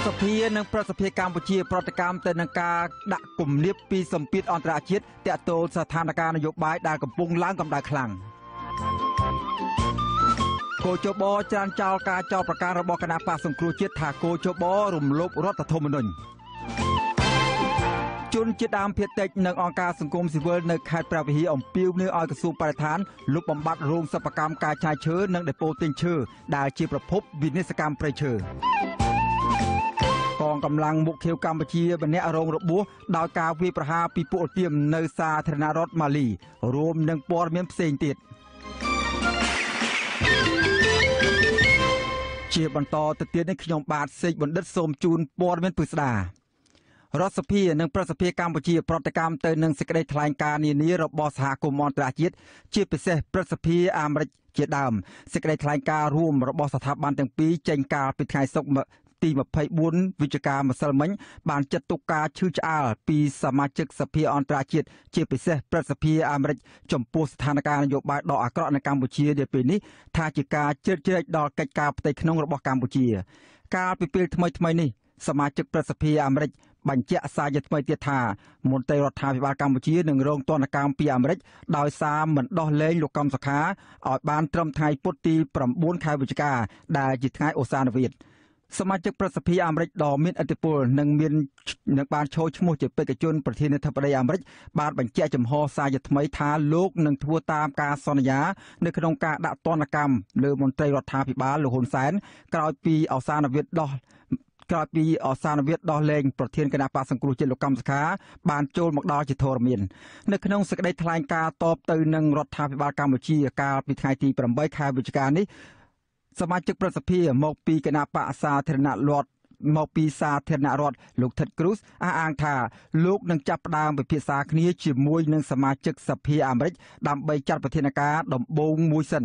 រដ្ឋសភានិងប្រសិទ្ធភាពកម្ពុជា ប្រតិកម្មទៅនឹងការដាក់គំនាបពីសម្ពាធអន្តរជាតិតាក់ទងស្ថានភាពនយោបាយដែលកំពុងឡើងកម្ដៅខ្លាំងគោចបច្រានចោលការចោទប្រកាន់របស់គណៈបកសង្គ្រោះជាតិថាគោចបរំលោភរដ្ឋធម្មនុញ្ញជនជាដើមភៀតតិចនិងអង្គការសង្គមស៊ីវិលនៅខេត្តព្រះវិហារអំពាវនាវឲ្យក្រសួងបរិស្ថានលុបបំបាត់រោងសិប្បកម្មការឆាយឈើនិងដេប៉ូទិញឈើដែលជាប្រភពវិនិស្សកម្មព្រៃឈើ កងកម្លាំងមុខខៀវកម្ពុជាម្នាក់រងរបួសដោយការវាយប្រហារពីពួកទៀមនៅសាធារណរដ្ឋម៉ាលីរួមនឹងព័ត៌មានផ្សេងទៀតជាបន្តទៅទៀតនេះខ្ញុំបាទសេកបណ្ឌិតសូមជូនព័ត៌មានពិស្ដារដ្ឋសភានិងប្រសិទ្ធភាពកម្ពុជាប្រតិកម្មទៅនឹងសេចក្តីថ្លែងការណ៍នានារបស់សហគមន៍អន្តរជាតិជាពិសេសប្រសិទ្ធភាពអាមេរិកជាដើមសេចក្តីថ្លែងការណ៍រួមរបស់ស្ថាប័នទាំងពីរចេញកាលពីថ្ងៃសុក្រ ទី24វិច្ឆិកាម្សិលមិញបានចាត់ទុកការឈឺឆ្អាលពីសមាជិកសភាអន្តរជាតិជាពិសេសប្រសិទ្ធភាពអាមេរិកចំពោះស្ថានភាពនយោបាយដ៏អាក្រក់នៅកម្ពុជានាពេលនេះថាជាការជ្រៀតជ្រែកដល់កិច្ចការផ្ទៃក្នុងរបស់កម្ពុជា កាលពីពេលថ្មីថ្មីនេះសមាជិកប្រសិទ្ធភាពអាមេរិកបញ្ជាក់សារជាថ្មីទៀតថាមន្ត្រីរដ្ឋាភិបាលកម្ពុជានឹងរងទណ្ឌកម្មពីអាមេរិកដោយសារមិនដោះលែងលោកកំសុខាឲ្យបានត្រឹមថ្ងៃពុធទី9ខែវិច្ឆិកាដែលជាថ្ងៃអូសានវិទ្យ សមាជិកប្រសិទ្ធិអាមេរិកដ៏មានឥទ្ធិពលនិងមាននឹងបានឈរឈ្មោះជាបេក្ខជនប្រធានាធិបតីអាមេរិកបានបញ្ជាក់ចំហសារជាថ្មីថាលោកនឹងធ្វើតាមការសន្យានៅក្នុងការដាក់ទណ្ឌកម្មលើមន្ត្រីរដ្ឋាភិបាលលោកហ៊ុនសែនក្រោយពីអសានវិទ្យដោះក្រោយពីអសានវិទ្យដោះលែងប្រធានគណៈបកសង្គ្រោះជាតិលោកកំសខាបានចូលមកដល់ជាធរមាននៅក្នុងសេចក្តីថ្លែងការណ៍តបទៅនឹងរដ្ឋាភិបាលកម្ពុជាកាលពីថ្ងៃទី8ខែវិច្ឆិកានេះ សមាជិកប្រសិទ្ធិមកពីគណៈបកសាធារណរដ្ឋមកពីសាធារណរដ្ឋលោកថិតគ្រូសអះអាងថាលោកនឹងចាប់ផ្ដើមពិភាក្សាគ្នាជាមួយនឹងសមាជិកសភាអាមេរិកដើម្បីចាត់ប្រធានការដំបូងមួយសិន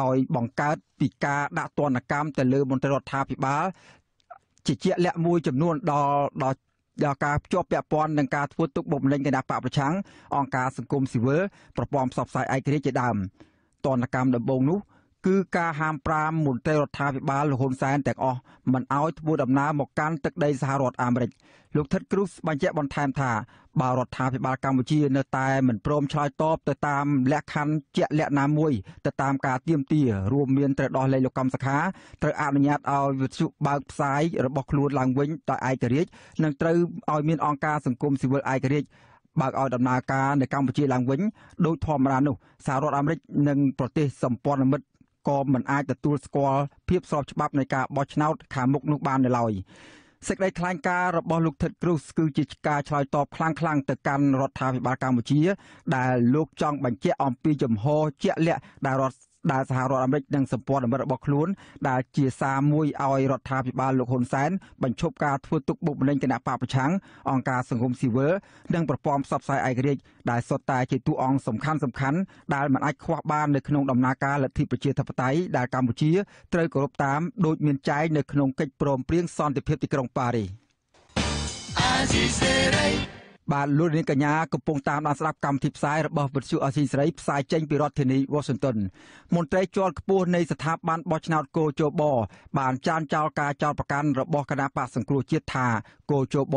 ដោយបង្កើតពីការដាក់ទណ្ឌកម្មទៅលើមន្ត្រីរដ្ឋាភិបាលជាជាក់លាក់មួយចំនួនដល់ដល់ដល់ការភ្ជាប់ពាក់ព័ន្ធនឹងការធ្វើទុកបុកម្នេញគណៈបកប្រឆាំងអង្គការសង្គមស៊ីវិលប្រព័ន្ធផ្សព្វផ្សាយឯករាជ្យជាដើមតនកម្មដំបូងនោះ គឺការហាម5មន្ត្រីរដ្ឋាភិបាលលហ៊ុនសែនទាំងអស់មិនអោយធ្វើដំណើរមកកាន់ទឹកដីសហរដ្ឋអាមេរិកលោកថិតគ្រូសបញ្ជាក់បន្ថែមថាបើរដ្ឋាភិបាលកម្ពុជានៅតែមិនព្រមឆ្លើយតបទៅតាមលក្ខខណ្ឌជាក់លាក់ណាមួយទៅតាមការទៀមទារួមមានត្រូវដោះលែងលោកកំសខាត្រូវអនុញ្ញាតឲ្យវិទ្យុបើកផ្សាយរបស់ខ្លួនឡើងវិញដោយឯករាជ្យនិងត្រូវឲ្យមានអង្គការសង្គមស៊ីវិលឯករាជ្យបើកឲ្យដំណើរការនៅកម្ពុជាឡើងវិញដោយធម្មតានោះសហរដ្ឋអាមេរិកនិងប្រទេសសម្ព័ន្ធមិត្ត ក៏មិនអាចទទួលស្គាល់ភាពស្របច្បាប់នៃការបោះឆ្នោតខាងមុខនោះបាននៅឡើយសេចក្តីថ្លែងការណ៍របស់លោកថិតគ្រូសគឺជាការឆ្លើយតបខ្លាំងៗទៅកាន់រដ្ឋាភិបាលកម្ពុជា ដែលលោកចង់បញ្ជាក់អំពីចំហជាក់លាក់ដែលរដ្ឋ ដែលសហរដ្ឋអាមេរិកនិងសម្ព័ន្ធមិត្តរបស់ខ្លួនដែលជាសារមួយឲ្យរដ្ឋាភិបាលលោកហ៊ុនសែនបញ្ឈប់ការធ្វើទុកបុកម្នេញគណៈបកប្រឆាំងអង្គការសង្គមស៊ីវិលនិងប្រព័ន្ធផ្សព្វផ្សាយឯករាជ្យដែលសុទ្ធតែជាតួអង្គសំខាន់សំខាន់ដែលមិនអាចខ្វះបាននៅក្នុងដំណើរការលទ្ធិប្រជាធិបតេយ្យដែលកម្ពុជាត្រូវគោរពតាមដូចមានចែងនៅក្នុងកិច្ចព្រមព្រៀងសន្តិភាពទីក្រុងប៉ារីស បាទលោកនាងកញ្ញាកំពុងតាមដានស្ដាប់កម្មវិធីផ្សាយរបស់វិទ្យុអស៊ីសេរីផ្សាយចេញពីរដ្ឋធានី Washington មន្ត្រីជាន់ខ្ពស់នៃស្ថាប័នបោះឆ្នោតគោជបបានចានចោលការចោទប្រកាន់របស់គណៈបកសង្គ្រោះជាតិថាគោជប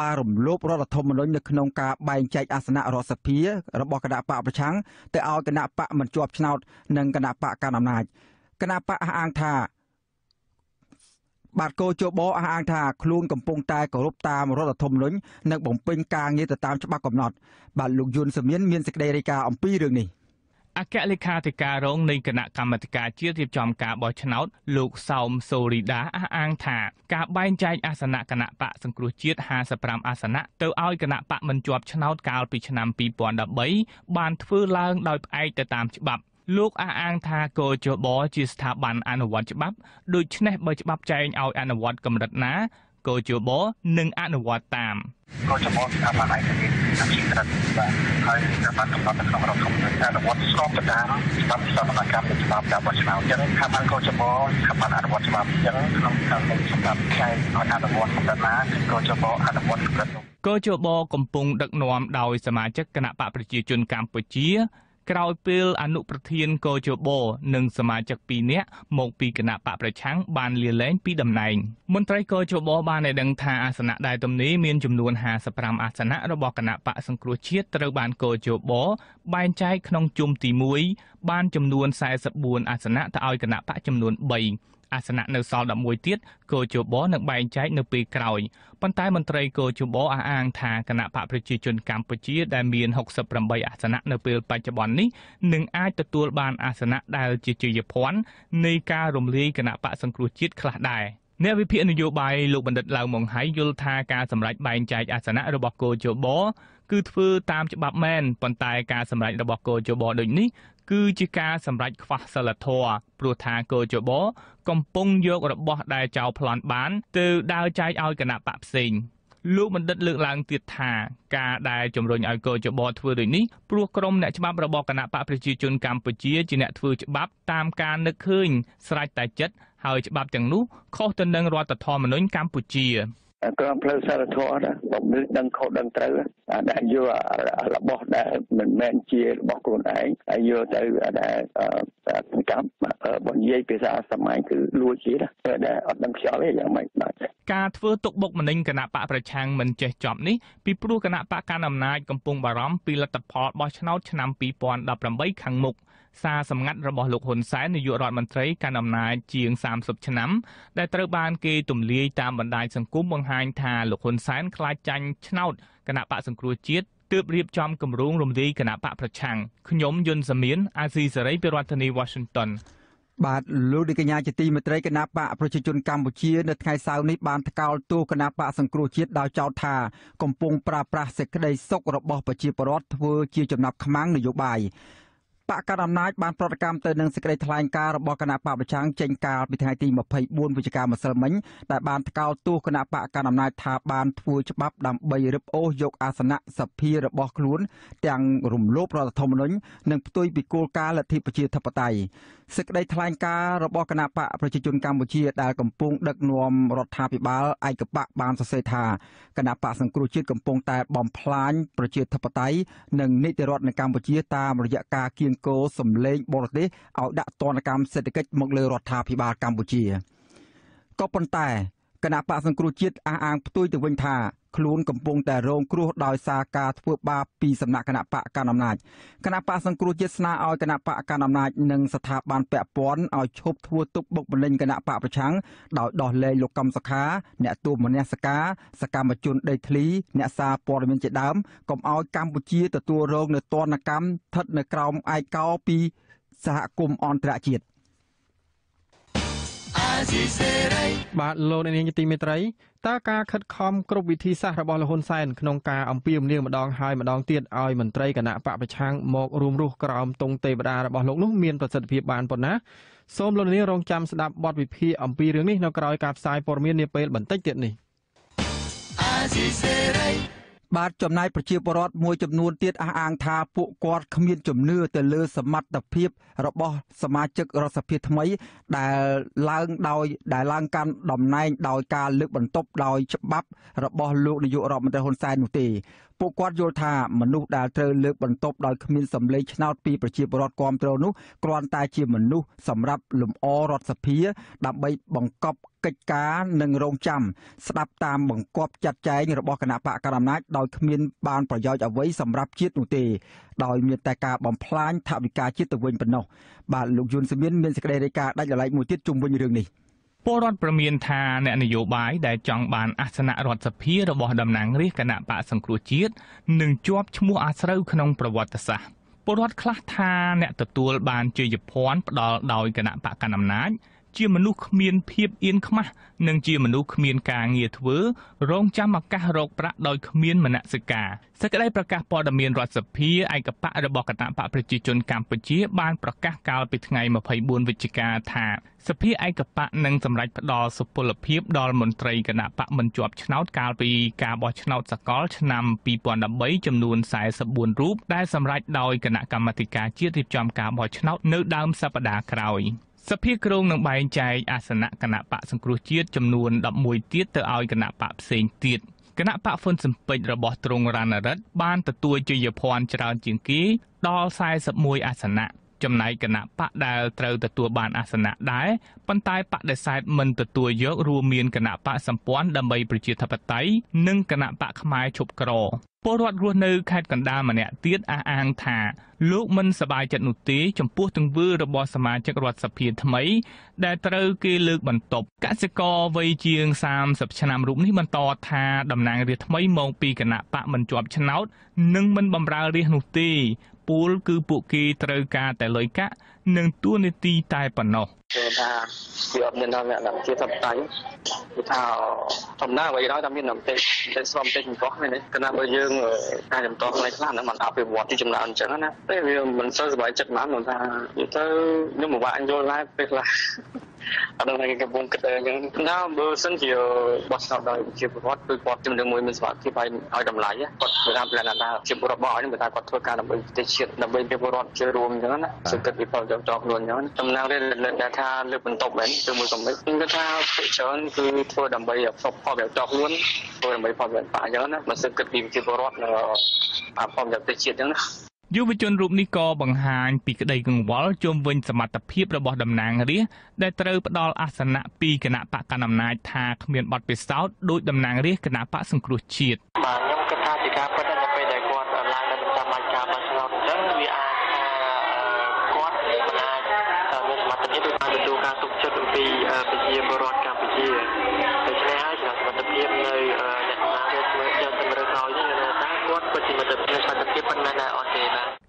បានរំលោភរដ្ឋធម្មនុញ្ញនៅក្នុងការបែងចែកអាសនៈរដ្ឋសភារបស់គណៈបកប្រឆាំងទៅឲ្យគណៈបកមិនជាប់ឆ្នោតនិងគណៈបកកណ្ដាលអំណាចគណៈបកអះអាងថា បាទគោជបអះអាងថាខ្លួនកំពុងតែគោរពតាមរដ្ឋធម្មនុញ្ញនិងបំពេញការងារទៅតាមច្បាប់កំណត់បាទលោកយុនសមៀនមានសេចក្តីរាយការណ៍អំពីរឿងនេះអគ្គលេខាធិការរងនៃគណៈកម្មាធិការជាតិរៀបចំការបោះឆ្នោតលោកសោមសូរីដាអះអាងថាការបែងចែកអាសនៈគណៈបកសង្គ្រោះជាតិ55អាសនៈទៅឲ្យគណៈបកមិនជាប់ឆ្នោតកាលពីឆ្នាំ2013បានធ្វើឡើងដោយផ្អែកទៅតាមច្បាប់ លោកអះអាងថាកោជបជាស្ថាប័នអនុវត្តច្បាប់ដូច្នេះបើច្បាប់ចែងឲ្យអនុវត្តកម្រិតណាកោជបនឹងអនុវត្តតាមកោជបស្ថាប័នឯករាជ្យនិងជារដ្ឋបាទហើយបានកំណត់នៅក្នុងរដ្ឋធម្មនុញ្ញអនុវត្តស្របទៅតាមច្បាប់សកម្មកម្មច្បាប់ការបោះឆ្នោតអញ្ចឹងថាបានកោជបថាបានអនុវត្តច្បាប់អញ្ចឹងក្នុងខាងមុខសម្រាប់ចែកឲ្យអនុវត្តកម្រិតណាកោជបអនុវត្តកម្រិតនោះកោជបកំពុងដឹកនាំដោយសមាជិកគណៈបកប្រជាជនកម្ពុជា ក្រោយពេលអនុប្រធានកោជបនិងសមាជិក2នាក់មកពីគណៈបកប្រឆាំងបានលាលែងពីតំណែងមន្ត្រីកោជបបានឲ្យដឹងថាអាសនៈដែលទំនេរមានចំនួន55អាសនៈរបស់គណៈបកសង្គ្រោះជាតិត្រូវបានកោជបបែងចែកក្នុងជុំទី1បានចំនួន44អាសនៈទៅឲ្យគណៈបកចំនួន3 អាសនៈនៅសល់11ទៀតគោជបនឹងបែងចែកនៅពេលក្រោយប៉ុន្តែមន្ត្រីគោជបអះអាងថាគណៈបកប្រជាជនកម្ពុជាដែលមាន68អាសនៈនៅពេលបច្ចុប្បន្ននេះនឹងអាចទទួលបានអាសនៈដែលជាជ័យភ័ណ្ឌនៃការរំលាយគណៈបកសង្គ្រោះជាតិខ្លះដែរអ្នកវិភាគនយោបាយលោកបណ្ឌិតឡៅម៉ុងហៃយល់ថាការសម្រេចបែងចែកអាសនៈរបស់គោជបគឺធ្វើតាមច្បាប់មែនប៉ុន្តែការសម្រេចរបស់គោជបដូចនេះ គឺជាការសម្រេចខ្វះសិលធម៌ព្រោះថាកោជបកំពុងយករបស់ដែលចៅប្លន់បានទៅដើរចែកឲ្យគណៈបកផ្សេងលោកបណ្ឌិតលើកឡើងទៀតថាការដែលជំរុញឲ្យកោជបធ្វើដូចនេះព្រោះក្រុមអ្នកច្បាប់របស់គណៈបកប្រជាជនកម្ពុជាជាអ្នកធ្វើច្បាប់តាមការនឹកឃើញស្រេចតែចិត្តហើយច្បាប់ទាំងនោះខុសទៅនឹងរដ្ឋធម្មនុញ្ញកម្ពុជា ក្រមផ្លូវសិលធម៌ណាបើមនុស្សដឹងខុសដឹងត្រូវដែលយករបស់ដែលមិនមែនជារបស់ខ្លួនឯងហើយយកទៅដែលសកម្មបើនិយាយភាសាសម័យគឺលួចជាដែលអត់ដឹងខ្យល់ទេយ៉ាងម៉េចបាទការធ្វើទុកបុកម្នេញគណៈបកប្រឆាំងមិនចេះចប់នេះពីព្រោះគណៈបកកណ្ដាលអំណាចកំពុងបារម្ភពីលទ្ធផលបោះឆ្នោតឆ្នាំ2018ខាងមុខ សារសម្ងាត់របស់លោកហ៊ុនសែននាយករដ្ឋមន្ត្រីកាន់អំណាចជាង30ឆ្នាំ ដែលត្រូវបានគេទម្លាយតាមបណ្ដាញសង្គមបង្ហាញថាលោកហ៊ុនសែនខ្លាចចាញ់ឆ្នោតគណៈបកសង្គ្រោះជាតិទើបរៀបចំគម្រោងរំលាយគណៈបកប្រឆាំងខ្ញុំយុនសាមៀនអាស៊ីសេរីពីរដ្ឋធានី Washington បាទលោកនាយកញ្ញាជាទីមេត្រីគណៈបកប្រជាជនកម្ពុជានៅថ្ងៃសៅរ៍នេះបានថ្កោលទោសគណៈបកសង្គ្រោះជាតិដោយចោទថាកំពុងប្រើប្រាស់សេចក្តីសុខរបស់ប្រជាពលរដ្ឋធ្វើជាចំណាប់ខ្មាំងនយោបាយ បកកណ្ដាលអំណាចបានប្រតិកម្មទៅនឹងសេចក្តីថ្លែងការណ៍របស់គណៈបកប្រឆាំងចេញកាលពីថ្ងៃទី24វិច្ឆិកាម្សិលមិញដែលបានថ្កោលទោសគណៈបកកណ្ដាលអំណាចថាបានធ្វើច្បាប់ដើម្បីរឹបអូសយកអាសនៈសភារបស់ខ្លួន ទាំងរំលោភរដ្ឋធម្មនុញ្ញនិងផ្ទុយពីគោលការណ៍លទ្ធិប្រជាធិបតេយ្យសេចក្តីថ្លែងការណ៍របស់គណៈបកប្រជាជនកម្ពុជាដែលកំពុងដឹកនាំរដ្ឋាភិបាលឯកបកបានសរសេរថាគណៈបកសង្គ្រោះជាតិកំពុងតែបំផ្លាញប្រជាធិបតេយ្យនិងនីតិរដ្ឋនៅកម្ពុជាតាមរយៈការគៀងគោសម្លេងបរទេសឲ្យដាក់ទណ្ឌកម្មសេដ្ឋកិច្ចមកលើរដ្ឋាភិបាលកម្ពុជាក៏ប៉ុន្តែ គណៈបកសង្គ្រោះជាតិអះអាងផ្ទុយទៅវិញថាខ្លួនកំពុងតែរងគ្រោះដោយសារការធ្វើបាបពីសំណាក់គណៈបកកណ្ដាលអំណាចគណៈបកសង្គ្រោះជាតិស្នើឲ្យគណៈបកកណ្ដាលអំណាចនិងស្ថាប័នពាក់ព័ន្ធឲ្យឈប់ធ្វើទុកបុកម្នេញគណៈបកប្រឆាំងដោយដោះលែងលោកកំសខា អ្នកទូមនសការសកម្មជនដីធ្លី អ្នកសារព័ត៌មានជាដើមកុំឲ្យកម្ពុជាទទួលរងនូវទណ្ឌកម្មស្ថិតនៅក្រោមឯកោពីសហគមន៍អន្តរជាតិ បាទលោកនាងទីមេត្រីតើការខិតខំគ្រប់វិធីសាស្ត្ររបស់លហ៊ុនសែនក្នុងការអំពាវនាវម្ដងហើយម្ដងទៀតឲ្យមន្ត្រីគណៈបកប្រឆាំងមករួមរស់ក្រោមទង់ទេវតារបស់លោកនោះមានប្រសិទ្ធភាពបានប៉ុណ្ណាសូមលោកនាងរងចាំស្ដាប់បទវិភាគអំពីរឿងនេះនៅក្រៅការផ្សាយព័ត៌មាននាពេលបន្តិចទៀតនេះ បាទចំណែកប្រជាពលរដ្ឋមួយចំនួនទៀតអះអាងថាពួកគាត់គ្មានជំនឿទៅលើសមត្ថភាពរបស់សមាជិករដ្ឋសភាថ្មី ដែលឡើងដោយដែលឡើងកាន់តំណែងដោយការលើកបន្ទប់ដោយច្បាប់របស់លោកនាយករដ្ឋមន្ត្រីហ៊ុនសែននោះទេពួកគាត់យល់ថាមនុស្សដែលត្រូវលើកបន្ទប់ដោយគ្មានសម្លេងឆ្នោតពីប្រជាពលរដ្ឋគ្រប់គ្រងនោះគ្រាន់តែជាមនុស្សសម្រាប់លំអរដ្ឋសភា ដើម្បីបង្កប់កិច្ចការនិងរងចាំស្ដាប់តាមបង្គាប់ចាត់ចែងរបស់គណៈបកកណ្ដាលអំណាចដោយគ្មានបានប្រយោជន៍អ្វីសម្រាប់ជាតិនោះទេដោយមានតែការបំផ្លាញថវិកាជាតិទៅវិញប៉ុណ្ណោះបាទលោកយុនសមៀនមានសេចក្តីរាយការណ៍ដាច់ដライមួយទៀតជុំវិញរឿងនេះ ពលរដ្ឋប្រមានថាអ្នកនយោបាយដែលចង់បានអាសនៈរដ្ឋសភារបស់តំណាងរាស្ត្រគណៈបកសង្គ្រោះជាតិនឹងជាប់ឈ្មោះអាស្រូវក្នុងប្រវត្តិសាស្ត្រពលរដ្ឋខ្លះថាអ្នកទទួលបានជ័យភ័ណ្ឌផ្ដល់ដោយគណៈបកកណ្ដាលអំណាច ជាមនុស្សគ្មានភាពអៀនខ្មាស់និងជាមនុស្សគ្មានការងារធ្វើរងចាំឱកាសរកប្រាក់ដោយគ្មានមនសិការសេចក្តីប្រកាសព័ត៌មានរដ្ឋសភាឯកបៈរបស់គណៈបកប្រជាជនកម្ពុជា បានប្រកាសកាលពីថ្ងៃ24វិច្ឆិកាថាសភាឯកបៈនឹងសម្រេចផ្ដល់សុពលភាពដល់មន្ត្រីគណៈបកមិនជាប់ឆ្នោតកាលពីការបោះឆ្នោតសកលឆ្នាំ2013ចំនួន44រូបដែលសម្រេចដោយគណៈកម្មាធិការជាតិរៀបចំការបោះឆ្នោតនៅដើមសប្តាហ៍ក្រោយ សភាក្រុងនឹងបែងចែកអាសនៈគណៈបកសង្គ្រោះជាតិចំនួន11ទៀតទៅឲ្យគណៈបកផ្សេងទៀតគណៈបកហ៊ុនស៊ិនពេជ្ររបស់ទ្រង់រណរិទ្ធបានទទួលជ័យភ័ណ្ឌច្រើនជាងគេដល់41អាសនៈចំណែកគណៈបកដែលត្រូវទទួលបានអាសនៈដែរប៉ុន្តែបដិសេធមិនទទួលយករួមមានគណៈបកសម្ព័ន្ធដើម្បីប្រជាធិបតេយ្យនិងគណៈបកផ្ខ្មែរឈប់ក្រ ពលរដ្ឋរស់នៅខេត្តកណ្ដាលម្នាក់ទៀតអះអាងថាលោកមិនសប្បាយចិត្តនោះទេចំពោះទង្វើរបស់សមាជិករដ្ឋសភាថ្មី ដែលត្រូវគេលើកបន្ទប់កសិករវ័យជាង30ឆ្នាំរូបនេះបន្តថាតំណាងរាស្ត្រថ្មីមកពីគណៈបកមិនជាប់ឆ្នោតនិងមិនបម្រើរាស្ត្រនោះទេពលគឺពួកគេត្រូវការតែលុយកាក់និងទួនាទីតែប៉ុណ្ណោះ គឺថាវាអត់មានដល់លក្ខណៈជាសប្តាហ៍គឺថាដំណើរអ្វីដល់តែមានតែតែស្របតែចំពោះនេះគណៈបើយើងការចំតផ្នែកខ្លះហ្នឹងมันអភិវឌ្ឍទីចំណានអញ្ចឹងណាតែវាមិនសូវសុបាយចិត្តហ្មងខ្ញុំថានិយាយទៅខ្ញុំពិបាកយល់ដែរពេលខ្លះ អត់ដឹងថាគេកំពុងគិតអញ្ចឹងណាបើសិនជាបោះឆ្នោតដោយជាប្រវត្តិគឺគាត់ជំនឿមួយមានសមត្ថភាពឲ្យឲ្យតម្លៃគាត់ធ្វើតាម plan ថាជាពលរដ្ឋរបស់ឲ្យបើថាគាត់ធ្វើការដើម្បីប្រទេសជាតិដើម្បីជាពលរដ្ឋជួយរួមអញ្ចឹងណាសុខចិត្តពីផលចង់ចោលខ្លួនអញ្ចឹងតំណាងរាជដែលថាលើកបន្ទប់មែនគឺមួយកម្រិតគឺថាភាគច្រើនគឺធ្វើដើម្បីផ្សព្វផលប្រយោជន៍ខ្លួនធ្វើដើម្បីផលប្រយោជន៍បរិយាណាមិនសិនគិតពីជាពលរដ្ឋនៅផលប្រយោជន៍ប្រទេសជាតិអញ្ចឹងណា យុវជនរូបនេះក៏បង្ហាញពីក្តីកង្វល់ជុំវិញសមត្ថភាពរបស់តំណាងរាស្ត្រដែលត្រូវផ្ដល់អាសនៈពីគណៈបកកណ្ដាលអំណាចថាគ្មានបទពិសោធន៍ដោយតំណាងរាស្ត្រគណៈបកសង្គ្រោះជាតិបាទខ្ញុំ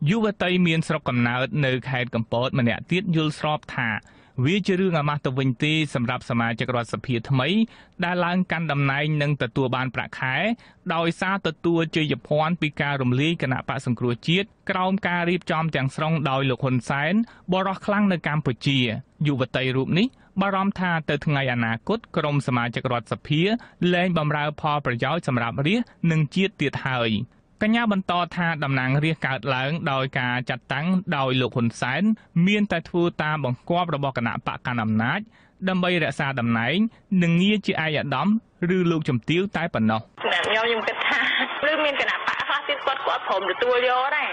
យុវតីមានស្រុកកំណើតនៅខេត្តកំពតម្នាក់ទៀតយល់ស្របថាវាជារឿងអាម៉ាស់ទៅវិញទេសម្រាប់សមាជិករដ្ឋសភាថ្មី ដែលឡើងកាន់តំណែងនិងទទួលបានប្រាក់ខែ ដោយសារទទួលជ័យភ័ណ្ឌពីការរំលាយគណៈបកសង្គ្រោះជាតិក្រោមការរៀបចំទាំងស្រុងដោយលោកហ៊ុនសែនបរិះខ្លាំងនៅកម្ពុជាយុវតីរូបនេះបារម្ភថាទៅថ្ងៃអនាគតក្រមសមាជិករដ្ឋសភាលែងបំរើផលប្រយោជន៍សម្រាប់រាស្ត្រនិងជាតិទៀតហើយ កញ្ញាបន្តថាតំណាងរាស្ត្រកើតឡើងដោយការចាត់តាំងដោយលោកហ៊ុនសែនមានតែធ្វើតាមបង្គាប់របស់គណៈបកកណ្ដាលអំណាចដើម្បីរក្សាតំណែងនិងងារជាឯកឧត្តមឬលោកជំទាវតែប៉ុណ្ណោះសម្រាប់ខ្ញុំខ្ញុំគិតថាឬមានគណៈបកខ្លះទៀតគាត់គាត់ព្រមទទួលយកដែរ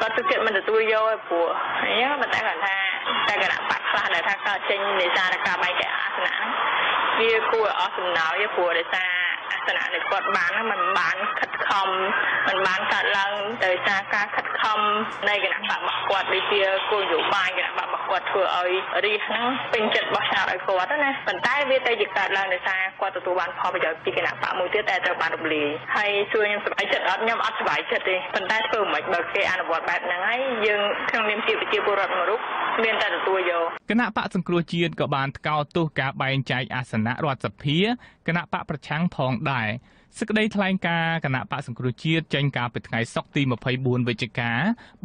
គាត់ទៅគិតមិនទទួលយកឯព្រោះអញ្ចឹងមិនតែគាត់ថាតែគណៈបកខ្លះដែលថាកើតចេញនៃសារកម្មឯកអាសនៈហ្នឹងវាគួរអស់សំណោយព្រោះដោយសារ សនៈដែលគាត់បានហ្នឹងมันបានខិតខំมันបានកើតឡើងដោយសារការខិតខំនៃគណៈបករបស់គាត់ដូចជាគោលនយោបាយគណៈបករបស់គាត់ធ្វើឲ្យរាជហ្នឹងពេញចិត្តបោះឆ្នោតឲ្យគាត់ណាប៉ុន្តែវាទៅជាកើតឡើងដោយសារគាត់ទទួលបានផលប្រយោជន៍ពីគណៈបកមួយទៀតតែត្រូវបានរំលាយហើយសួរខ្ញុំសប្បាយចិត្តអត់ខ្ញុំអត់សប្បាយចិត្តទេប៉ុន្តែធ្វើមិនបើគេអនុវត្តបែបហ្នឹងហើយយើងក្នុងនាមជាប្រជាពលរដ្ឋមួយរូបមានតែទទួលយកគណៈបកសង្គ្រោះជាតិក៏បានថ្កោលទោសការបែងចែកអាសនៈរដ្ឋសភា គណៈបកប្រឆាំងផងដែរសេចក្តីថ្លែងការណ៍គណៈបកសង្គ្រោះជាតិចេញកាលពីថ្ងៃសុក្រទី24វិច្ឆិកា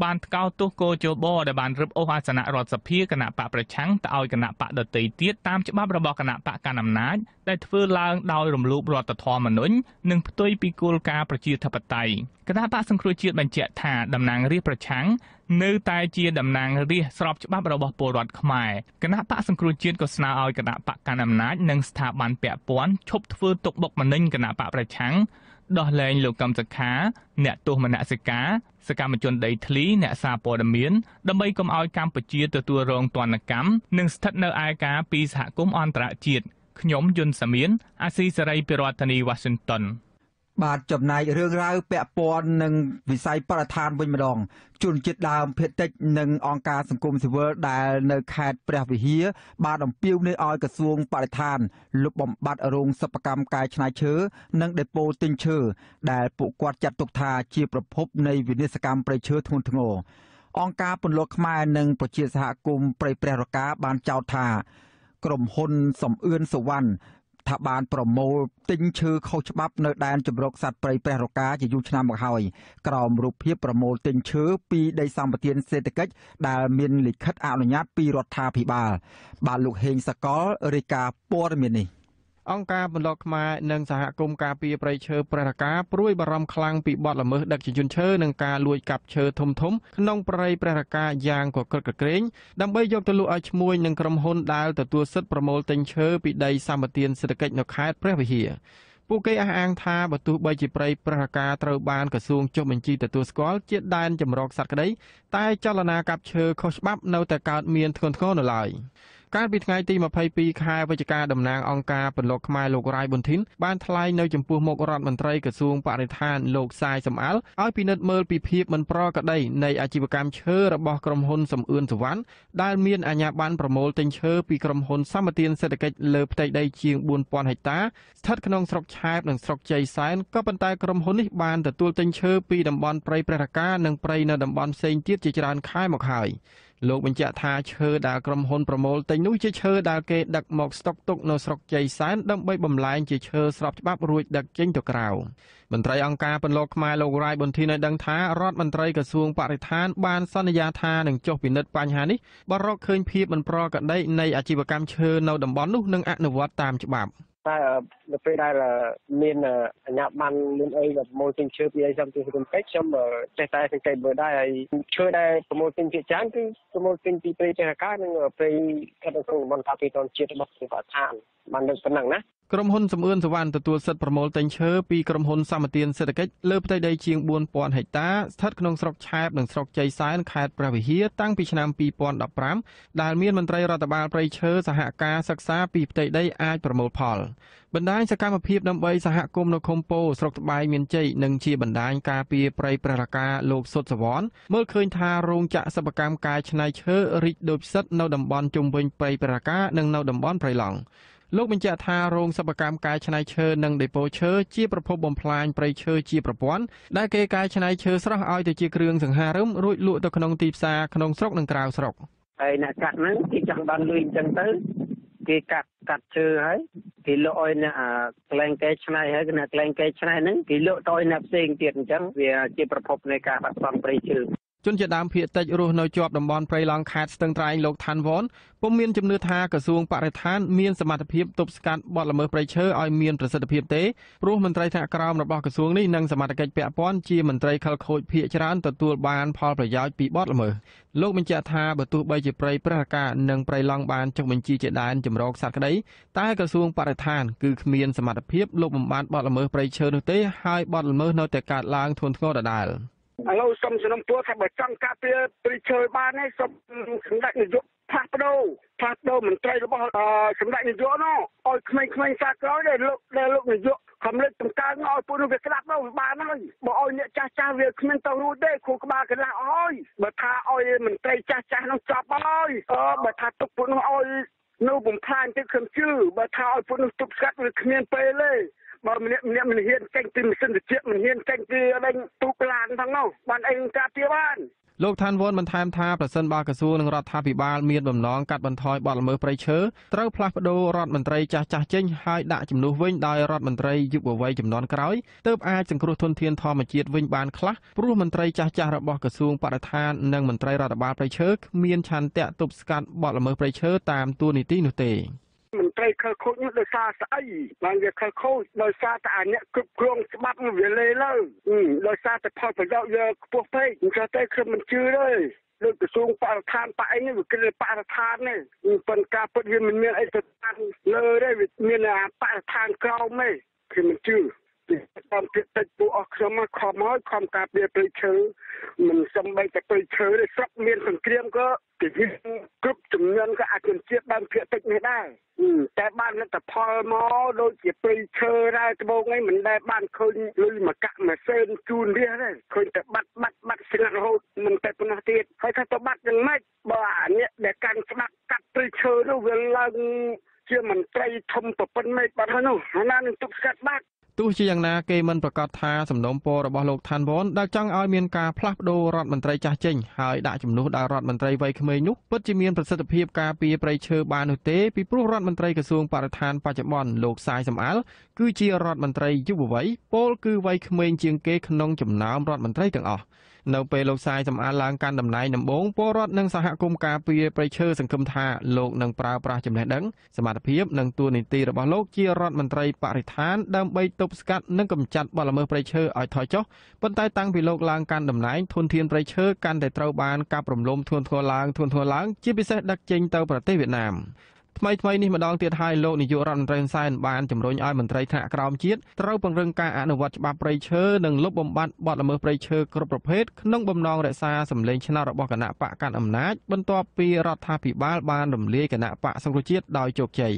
បានថ្កោលទោសកោជបដែលបានរឹបអូសអាសនៈរដ្ឋសភាគណៈបកប្រឆាំងទៅឲ្យគណៈបកដតីទៀតតាមច្បាប់របស់គណៈបកកណ្ដាលអំណាចដែលធ្វើឡើងដោយរំលោភរដ្ឋធម្មនុញ្ញនិងផ្ទុយពីគោលការណ៍ប្រជាធិបតេយ្យ គណៈបកសង្គ្រោះជាតិបញ្ជាក់ថាតំណាងរាស្ត្រប្រឆាំងនៅតែជាតំណាងរាស្ត្រស្របច្បាប់របស់ពលរដ្ឋខ្មែរគណៈបកសង្គ្រោះជាតិក៏ស្នើឲ្យគណៈបកកណ្ដាលអំណាចនិងស្ថាប័នពាក់ព័ន្ធឈប់ធ្វើទុកបុកម្នេញគណៈបកប្រឆាំងដោះលែងលោកកម្មសខា អ្នកទោសមនសិការសកម្មជនដីធ្លីអ្នកសារព័ត៌មានដើម្បីកុំឲ្យកម្ពុជាទទួលរងទណ្ឌកម្មនិងស្ថិតនៅឯការពីសហគមន៍អន្តរជាតិខ្ញុំយុនសាមៀនអាស៊ីសេរីពីរដ្ឋធានី Washington បាទចំណែករឿងរ៉ាវពាក់ព័ន្ធនឹងវិស័យបរិស្ថានវិញម្ដងជនជាតិដើមភាគតិចនិងអង្គការសង្គមស៊ីវិលដែលនៅខេត្តព្រះវិហារបានអំពាវនាវឲ្យក្រសួងបរិស្ថានលុបបំបាត់រោងសិប្បកម្មកែច្នៃឈើនិងដេប៉ូទិញឈើដែលពួកគាត់ចាត់ទុកថាជាប្រភពនៃវិនាសកម្មព្រៃឈើធ្ងន់ធ្ងរអង្គការពន្លកខ្មែរនិងប្រជាសហគមន៍ព្រៃព្រះរកាបានចោទថាក្រុមហ៊ុនសំអឿនសវណ្ណ ថាបានប្រមូលទិញឈើខុសច្បាប់នៅដែនជំរកសត្វព្រៃព្រះរកាជាយូរឆ្នាំមកហើយក្រោមរូបភាពប្រមូលទិញឈើពីដីសម្បត្តិសេដ្ឋកិច្ចដែលមានលិខិតអនុញ្ញាតពីរដ្ឋាភិបាលបាទលោកហេងសកលរាយការណ៍ព័ត៌មាននេះ អង្គការបណ្ដកខ្មែរនិងសហគមន៍ការពារព្រៃឈើប្រះរកាព្រួយបារម្ភខ្លាំងពីបទល្មើសដឹកជញ្ជូនឈើនិងការលួចកាប់ឈើធំធំក្នុងព្រៃប្រះរកាយ៉ាងកក្រឹកកក្រែងដើម្បីយកទៅលក់ឲ្យឈ្មួញនឹងក្រុមហ៊ុនដែលទទួលសិទ្ធិប្រមូលទិញឈើពីដីសម្បត្តិសេដ្ឋកិច្ចនៅខេត្តព្រះវិហារពួកគេអះអាងថាបើទោះបីជាព្រៃប្រហាការត្រូវបានក្រសួងចុះបញ្ជីទទួលស្គាល់ជាដែនចម្រោកសត្វក្តីតែចលនាកាប់ឈើខុសច្បាប់នៅតែកើតមានធ្ងន់ធ្ងរនៅឡើយ កាលពីថ្ងៃទី22ខែវិច្ឆិកាតំណាងអង្គការពលរដ្ឋខ្មែរលោករ៉ៃប៊ុនធីនបានថ្លែងនៅចំពោះមុខរដ្ឋមន្ត្រីក្រសួងបរិស្ថានលោកសាយសំអាលឲ្យពិនិត្យមើលពីភាពមិនប្រក្រតីនៃអាជីវកម្មឈើរបស់ក្រុមហ៊ុនសំអឿនសវណ្ណដែលមានអាជ្ញាប័ណ្ណប្រមូលទិញឈើពីក្រុមហ៊ុនសម្បទានសេដ្ឋកិច្ចលើផ្ទៃដីជាង4000ហិកតាស្ថិតក្នុងស្រុកឆែបនិងស្រុកជ័យសែនក៏ប៉ុន្តែក្រុមហ៊ុននេះបានទទួលទិញឈើពីតំបន់ព្រៃព្រះរកានិងព្រៃនៅតំបន់ផ្សេងទៀតជាច្រើនខែមកហើយ លោកបញ្ជាក់ថាឈើដែលក្រុមហ៊ុនប្រមូលទិញនោះជាឈើដែលគេដឹកមកស្តុកទុកនៅស្រុកជ័យសែនដើម្បីបំលែងជាឈើស្របច្បាប់រួចដឹកចេញទៅក្រៅមន្ត្រីអង្គការពន្លកខ្មែរលោករ៉ៃប៊ុនធីនឲ្យដឹងថារដ្ឋមន្ត្រីក្រសួងបរិស្ថានបានសន្យាថានឹងចុះពិនិត្យបញ្ហានេះបើរកឃើញភាពមិនប្រក្រតីនៃអាជីវកម្មឈើនៅតំបន់នោះនឹងអនុវត្តតាមច្បាប់ តែនៅពេលដែលមានអាជ្ញាប័ណ្ណមានអីដែលប្រមូលទិញឈើពីអីសំទីក្រុមពេជ្រខ្ញុំចេះតែសង្កេតមើលដែរហើយឈើដែលប្រមូលទិញភាគច្រើនគឺប្រមូលទិញពីព្រៃចេះកានិងព្រៃខេត្តក្នុងតំបន់ការពារតនជាតិរបស់ព្រះបឋានបានលើកប៉ុណ្ណឹងណាក្រុមហ៊ុនសំអឿនសវណ្ណទទួលសិទ្ធិប្រមូលទិញឈើពីក្រុមហ៊ុនសម្បទានសេដ្ឋកិច្ចលើផ្ទៃដីជាង4000ហិកតាស្ថិតក្នុងស្រុកឆែបនិងស្រុកជ័យសែនខេត្តព្រះវិហារតាំងពីឆ្នាំ2015ដែលមានមន្ត្រីរដ្ឋបាលព្រៃឈើសហការសិក្សាពីផ្ទៃដីអាចប្រមូលផលបណ្ដាញសកម្មភាពដើម្បីសហគមន៍នៅឃុំពោស្រុកត្បែងមានជ័យនិងជាបណ្ដាញការពារព្រៃព្រះរាកាលោកសុតសវណ្ណមើលឃើញថារោងចក្រសិប្បកម្មកាយឆ្នៃឈើរីកដូចផ្សិតនៅតំបន់ជុំវិញព្រៃព្រះរាកានិងនៅតំបន់ព្រៃឡង់ លោកបញ្ជាក់ថារោងសិប្បកម្មកែច្នៃឈើនិងដេប៉ូឈើជាប្រភពបំផ្លាញព្រៃឈើជាប្រព័ន្ធដែលគេកែច្នៃឈើស្រស់ឲ្យទៅជាគ្រឿងសង្ហារឹមរួចលក់ទៅក្នុងទីផ្សារក្នុងស្រុកនិងក្រៅស្រុកហើយអ្នកកាត់ហ្នឹងគេចង់បានលុយអញ្ចឹងទៅគេកាត់កាត់ឈើហើយគេលក់ឲ្យអ្នកក្លែងកែច្នៃហើយអ្នកក្លែងកែច្នៃហ្នឹងគេលក់ទៅឲ្យអ្នកផ្សេងទៀតអញ្ចឹងវាជាប្រភពនៃការបាត់បង់ព្រៃឈើ ជនជាដើមភៀតតិចរស់នៅជាប់តំបន់ព្រៃឡង់ខេត្តស្ទឹងត្រែងលោកឋានវ៉នពុំមានជំនឿថាក្រសួងបរិស្ថានមានសមត្ថភាពទប់ស្កាត់បទល្មើសព្រៃឈើឲ្យមានប្រសិទ្ធភាពទេព្រោះមន្ត្រីថ្នាក់ក្រោមរបស់ក្រសួងនេះនិងសមត្ថកិច្ចពាក់ព័ន្ធជាមន្ត្រីខលខូចភៀកច្រើនទទួលបានផលប្រយោជន៍ពីបទល្មើសលោកបញ្ជាក់ថាបើទោះបីជាព្រៃព្រះរាកានិងព្រៃឡង់បានចុះបញ្ជីជាដែនចម្រោកសត្វក្តីតែក្រសួងបរិស្ថានគឺគ្មានសមត្ថភាពលុបបំបាត់បទល្មើសព្រៃឈើនោះទេហើយបទល្មើសនៅតែកើតឡើងធ្ងន់ធ្ងរដដែល។ ឥឡូវសុំសំណពោថាបើចង់ការពារព្រៃឈើបានទេសុំសម្ដេចនាយកផ្លាស់ប្ដូរផ្លាស់ប្ដូរមន្ត្រីរបស់សម្ដេចនាយកនោះឲ្យក្មេងៗសាក្រោយដែលលោកដែលលោកនាយកខំលើកតម្កើងឲ្យពួកនោះវាក្តាប់ទៅវាបានហើយបើឲ្យអ្នកចាស់ចាស់វាគ្មានទៅរួចទេគ្រូក្បាលកន្លះអើយបើថាឲ្យមន្ត្រីចាស់ចាស់នោះចាប់ហើយអឺបើថាទុកពួកនោះឲ្យនៅបំផ្លាញទៅខ្ញុំជឿបើថាឲ្យពួកនោះទប់ស្កាត់វាគ្មានពេលទេ បើម្នាក់ម្នាក់មិនហ៊ានចេញពីម៉ាស៊ីនត្រជាក់មិនហ៊ានចេញពីដេញទូកឡានផងនោះបានអីការពារបានលោកឋានវ៉ុនបន្ថែមថាប្រសិនបើក្រសួងនិងរដ្ឋាភិបាលមានបំណងកាត់បន្ថយបទល្មើសព្រៃឈើត្រូវផ្លាស់ប្តូររដ្ឋមន្ត្រីចាស់ចាស់ចេញហើយដាក់ជំនួសវិញដោយរដ្ឋមន្ត្រីយុវវ័យចំនួនក្រោយទើបអាចសង្គ្រោះធនធានធម្មជាតិវិញបានខ្លះព្រោះមន្ត្រីចាស់ចាស់របស់ក្រសួងបរិស្ថាននិងមន្ត្រីរដ្ឋបាលព្រៃឈើគ្មានឆន្ទៈទប់ស្កាត់បទល្មើសព្រៃឈើតាមទួលនីតិនោះទេ មន្ត្រីខលខូចនោះដោយសារស្អីបានវាខលខូចដោយសារតែអាអ្នកគ្រប់គ្រងច្បាប់វាលេលើដោយសារតែផលប្រយោជន៍វាខ្ពស់ពេកអញ្ចឹងតែខ្ញុំមិនជឿទេលើក្រសួងបរិស្ថានបអីនេះវាគឺបរិស្ថាននេះប៉ុន្តែការពិតវាមិនមានអីទៅតាមលើទេវាមានបរិស្ថានក្រោមទេខ្ញុំមិនជឿ ពីតាមពីតិចពួកអស់ខ្ញុំមកខំហើយខំការពារព្រៃឈើមិនសំបីតែព្រៃឈើទេស្រុកមានសង្គ្រាមក៏គេគ្រប់ចំនួនក៏អាចជំនឿដើមភាគតិចនេះដែរតែបានលទ្ធផលមកដូចជាព្រៃឈើដែរត្បូងឯងមិនដែលបានឃើញលុយមកកាក់មកសេនជូនវាទេឃើញតែបាត់បាត់បាត់ស្ងាត់រហូតមិនតែប៉ុណ្ណោះទៀតហើយថាទៅបាត់យ៉ាងម៉េចបើអានេះដែលកាន់ស្ដាប់កាត់ព្រៃឈើនោះវាឡើងជាមន្ត្រីធំប្រពន្ធមេឃបាត់ហើយនោះអាណានឹងទប់ស្កាត់បាត់ ទោះជាយ៉ាងណាគេមិនប្រកាសថាសំណុំពររបស់លោកថាន់វ៉នដែលចង់ឲ្យមានការផ្លាស់ប្តូររដ្ឋមន្ត្រីចាស់ចេញហើយដាក់ជំនួសដល់រដ្ឋមន្ត្រីវ័យក្មេងនោះពិតជាមានប្រសិទ្ធភាពការពារប្រៃឈើបាននោះទេពីព្រោះរដ្ឋមន្ត្រីក្រសួងបរិស្ថានបច្ចុប្បន្នលោកសាយសំអាលគឺជារដ្ឋមន្ត្រីយុវវ័យពលគឺវ័យក្មេងជាងគេក្នុងចំណោមរដ្ឋមន្ត្រីទាំងអស់ នៅពេលលោកសាយសំអានឡើងកាន់តំណែងដំបូងពលរដ្ឋនិងសហគមន៍ការពារប្រៃឈើសង្ឃឹមថាលោកនឹងប្រើប្រាស់ចំណេះដឹងសមត្ថភាពនិងទួនាទីរបស់លោកជារដ្ឋមន្ត្រីបរិស្ថានដើម្បីទប់ស្កាត់និងកម្ចាត់បទល្មើសប្រៃឈើឲ្យថយចុះប៉ុន្តែតាំងពីលោកឡើងកាន់តំណែងធនធានប្រៃឈើកាន់តែត្រូវបានកាប់រំលំធ្ងន់ធ្ងរឡើងធ្ងន់ធ្ងរឡើងជាពិសេសដឹកចេញទៅប្រទេសវៀតណាម ថ្មីថ្មីនេះម្ដងទៀតហើយលោកនាយករដ្ឋមន្ត្រីហ៊ុនសែនបានជំរុញឲ្យមន្ត្រីថ្នាក់ក្រោមជាតិត្រូវពង្រឹងការអនុវត្តច្បាប់ព្រៃឈើនិងលុបបំបាត់បទល្មើសព្រៃឈើគ្រប់ប្រភេទក្នុងបំណងរក្សាសម្លេងឆ្នោតរបស់គណៈបកកាន់អំណាចបន្ទាប់ពីរដ្ឋាភិបាលបានរំលាយគណៈបកសង្គ្រោះជាតិដោយជោគជ័យ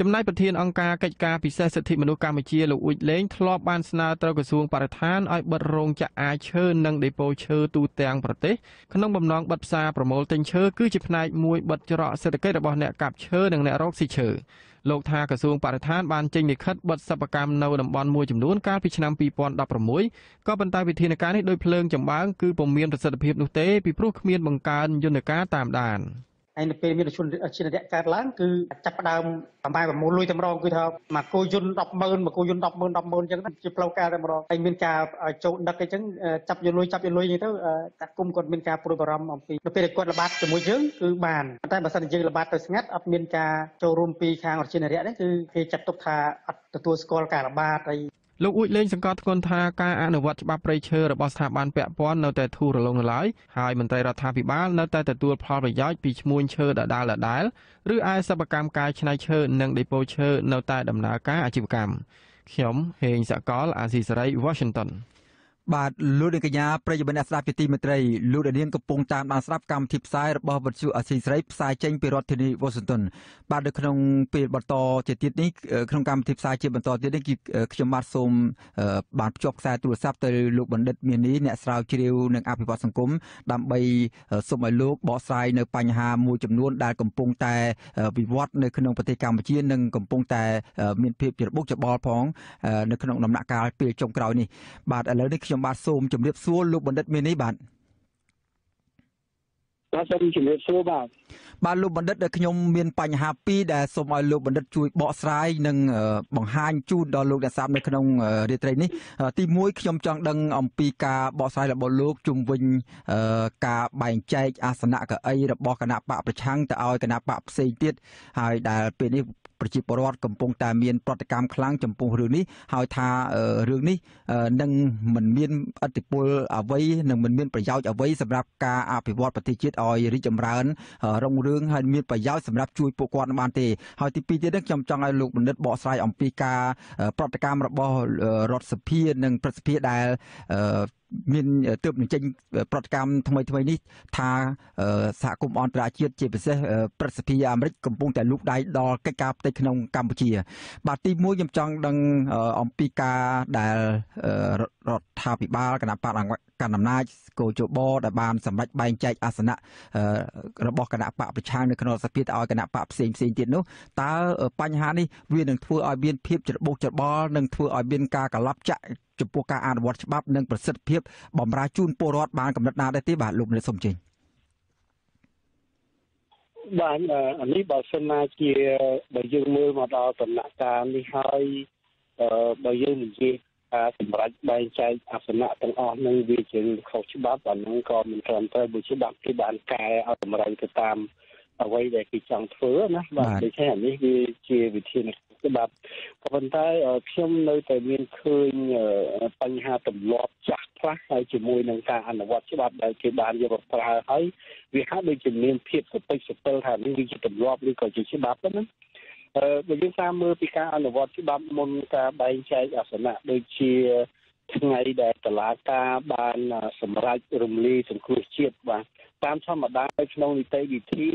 ចំណែកប្រធានអង្គការកិច្ចការពិសេសសិទ្ធិមនុស្សកម្ពុជាលោកអ៊ុចលេងធ្លាប់បានស្នើទៅក្រសួងបរិស្ថានឲ្យបិទរោងចក្រអាឈើនិងដេប៉ូឈើទូទាំងប្រទេសក្នុងបំណងបិទផ្សារប្រមូលទិញឈើគឺជាផ្នែកមួយបិទច្រកសេដ្ឋកិច្ចរបស់អ្នកកាប់ឈើនិងអ្នករកស៊ីឈើលោកថាក្រសួងបរិស្ថានបានចេញលិខិតបិទសិប្បកម្មនៅតំបន់មួយចំនួនកាលពីឆ្នាំ2016ក៏ប៉ុន្តែវិធានការនេះដោយភ្លើងចម្បាំងគឺពុំមានប្រសិទ្ធភាពនោះទេពីព្រោះគ្មានបង្កើនយន្តការតាមដាន។ ហើយនៅពេលមានជនជាតិរយៈកើតឡើងគឺចាប់ផ្ដើមប្រម៉ែប្រមូលលុយតែម្ដងគឺថាមកគោយន្ត100000មកគោយន្ត100000 100000អញ្ចឹងជាផ្លូវការតែម្ដងហើយមានការចូលដឹកអញ្ចឹងចាប់យកលុយចាប់យកលុយអញ្ចឹងទៅតាគុំគាត់មានការព្រួយបារម្ភអំពីនៅពេលគាត់ល្បាតជាមួយយើងគឺបានតែបើសិនជាយើងល្បាតទៅស្ងាត់អត់មានការចូលរួមពីខាងអចិន្ត្រៃយៈនេះគឺគេចាត់ទុកថាអត់ទទួលស្គាល់ការល្បាតហើយ លោកអ៊ូចលេងសង្កត់ធ្ងន់ថាការអនុវត្តច្បាប់ព្រៃឈើរបស់ស្ថាប័នពាក់ព័ន្ធនៅតែធូររលុងនៅឡើយហើយមន្ត្រីរដ្ឋាភិបាលនៅតែទទួលផលប្រយោជន៍ពីឈ្មួញឈើដដាលដដាលឬឯសិប្បកម្មកាយឆ្នៃឈើនិងដេប៉ូឈើនៅតែដំណើរការអាជីវកម្មខ្ញុំហេងសកលអាស៊ីសេរី Washington បាទលោកនាងកញ្ញាប្រិយមិត្តអ្នកស្ដាប់ជាទីមេត្រីលោកនាងកំពុងតាមដានស្ដាប់កម្មវិធីផ្សាយរបស់វិទ្យុអសីស្រីផ្សាយចេញពីរដ្ឋធានី Washington បាទនៅក្នុងពេលបន្តជាទៀតនេះក្នុងកម្មវិធីផ្សាយជាបន្តទៀតនេះខ្ញុំបាទសូមបានភ្ជាប់ខ្សែទូរស័ព្ទទៅលោកបណ្ឌិតមាននីអ្នកស្រាវជ្រាវនឹងអភិវឌ្ឍសង្គមដើម្បីសូមឲ្យលោកបកស្រាយនៅបញ្ហាមួយចំនួនដែលកំពុងតែវិវត្តនៅក្នុងប្រទេសកម្ពុជានិងកំពុងតែមានភាពច្របូកច្របល់ផងនៅក្នុងដំណាក់កាលពេលចុងក្រោយនេះបាទឥឡូវនេះខ្ញុំខ្ញុំបាទសូមជម្រាបសួរលោកបណ្ឌិតមាននេះបាទបាទសូមជម្រាបសួរបាទបាទលោកបណ្ឌិតខ្ញុំមានបញ្ហាពីរដែលសូមឲ្យលោកបណ្ឌិតជួយបកស្រាយនិងបង្ហាញជូនដល់លោកអ្នកសាមនៅក្នុងរាត្រីនេះទី1ខ្ញុំចង់ដឹងអំពីការបកស្រាយរបស់លោកជុំវិញការបែងចែកអាសនៈកៅអីរបស់គណៈបកប្រឆាំងទៅឲ្យគណៈបកផ្សេងទៀតហើយដែលពេលនេះ ប្រជាពលរដ្ឋកំពុងតែមានប្រតិកម្មខ្លាំងចំពោះរឿងនេះហើយថារឿងនេះនឹងមិនមានអធិបុលអ្វីនឹងមិនមានប្រយោជន៍អ្វីសម្រាប់ការអភិវឌ្ឍប្រទេសជាតិឲ្យរីកចម្រើនរុងរឿងហើយមានប្រយោជន៍សម្រាប់ជួយពួកគាត់បានទេហើយទីពីរទៀតនេះខ្ញុំចង់ឲ្យលោកបណ្ឌិតបកស្រាយអំពីការប្រតិកម្មរបស់រដ្ឋសភានិងប្រសិទ្ធិដែលមានទើបនឹងចេញប្រតិកម្មថ្មីថ្មីនេះថាសហគមន៍អន្តរជាតិជាពិសេសប្រសិទ្ធិអាមេរិកកំពុងតែលូកដៃដល់កិច្ចការផ្ទៃក្នុងកម្ពុជា បាទទី1ខ្ញុំចង់ដឹងអំពីការដែលរដ្ឋាភិបាលគណៈបក កណ្ដាលអំណាចកោជបដែលបានសម្រេចបែងចែកអាសនៈរបស់គណៈបកប្រឆាំងនៅក្នុងសភាទៅឲ្យគណៈបកផ្សេងផ្សេងទៀតនោះតើបញ្ហានេះវានឹងធ្វើឲ្យមានភាពច្របូកច្របល់និងធ្វើឲ្យមានការកលាប់ចាក់ចំពោះការអនុវត្តច្បាប់និងប្រសិទ្ធភាពបំរើជូនពលរដ្ឋបានកំណត់ណាដែរទេបាទលោកនិតសុំចេញបាទអានេះបើសិនណាជាបើយើងមើលមកដល់ដំណាក់កាលនេះហើយអឺបើយើងនិយាយ ការសម្រេចបែងចែកអាសនៈទាំងអស់នឹងវាជាខុសច្បាប់អានឹងក៏មិនត្រឹមត្រូវបើច្បាប់គេបានកែឲ្យតម្រូវទៅតាមអ្វីដែលគេចង់ធ្វើណាបាទដូច្នេះអានេះវាជាវិធានច្បាប់ក៏ប៉ុន្តែខ្ញុំនៅតែមានឃើញបញ្ហាទម្លាប់ចាស់ខ្លះហើយជាមួយនឹងការអនុវត្តច្បាប់ដែលគេបានយកមកប្រើហើយវាហាក់ដូចជាមានភាពសពេចសពិលថានេះវាជាទម្លាប់ឬក៏ជាច្បាប់ហ្នឹងអឺ បើយើងតាមមើលពីការអនុវត្តច្បាប់មុនការបែងចែកអាសនៈដូចជាថ្ងៃដែលតឡាការបានសម្រេចរំលាយសង្គ្រោះជាតិបាទតាមធម្មតានៅក្នុងនីតិវិធី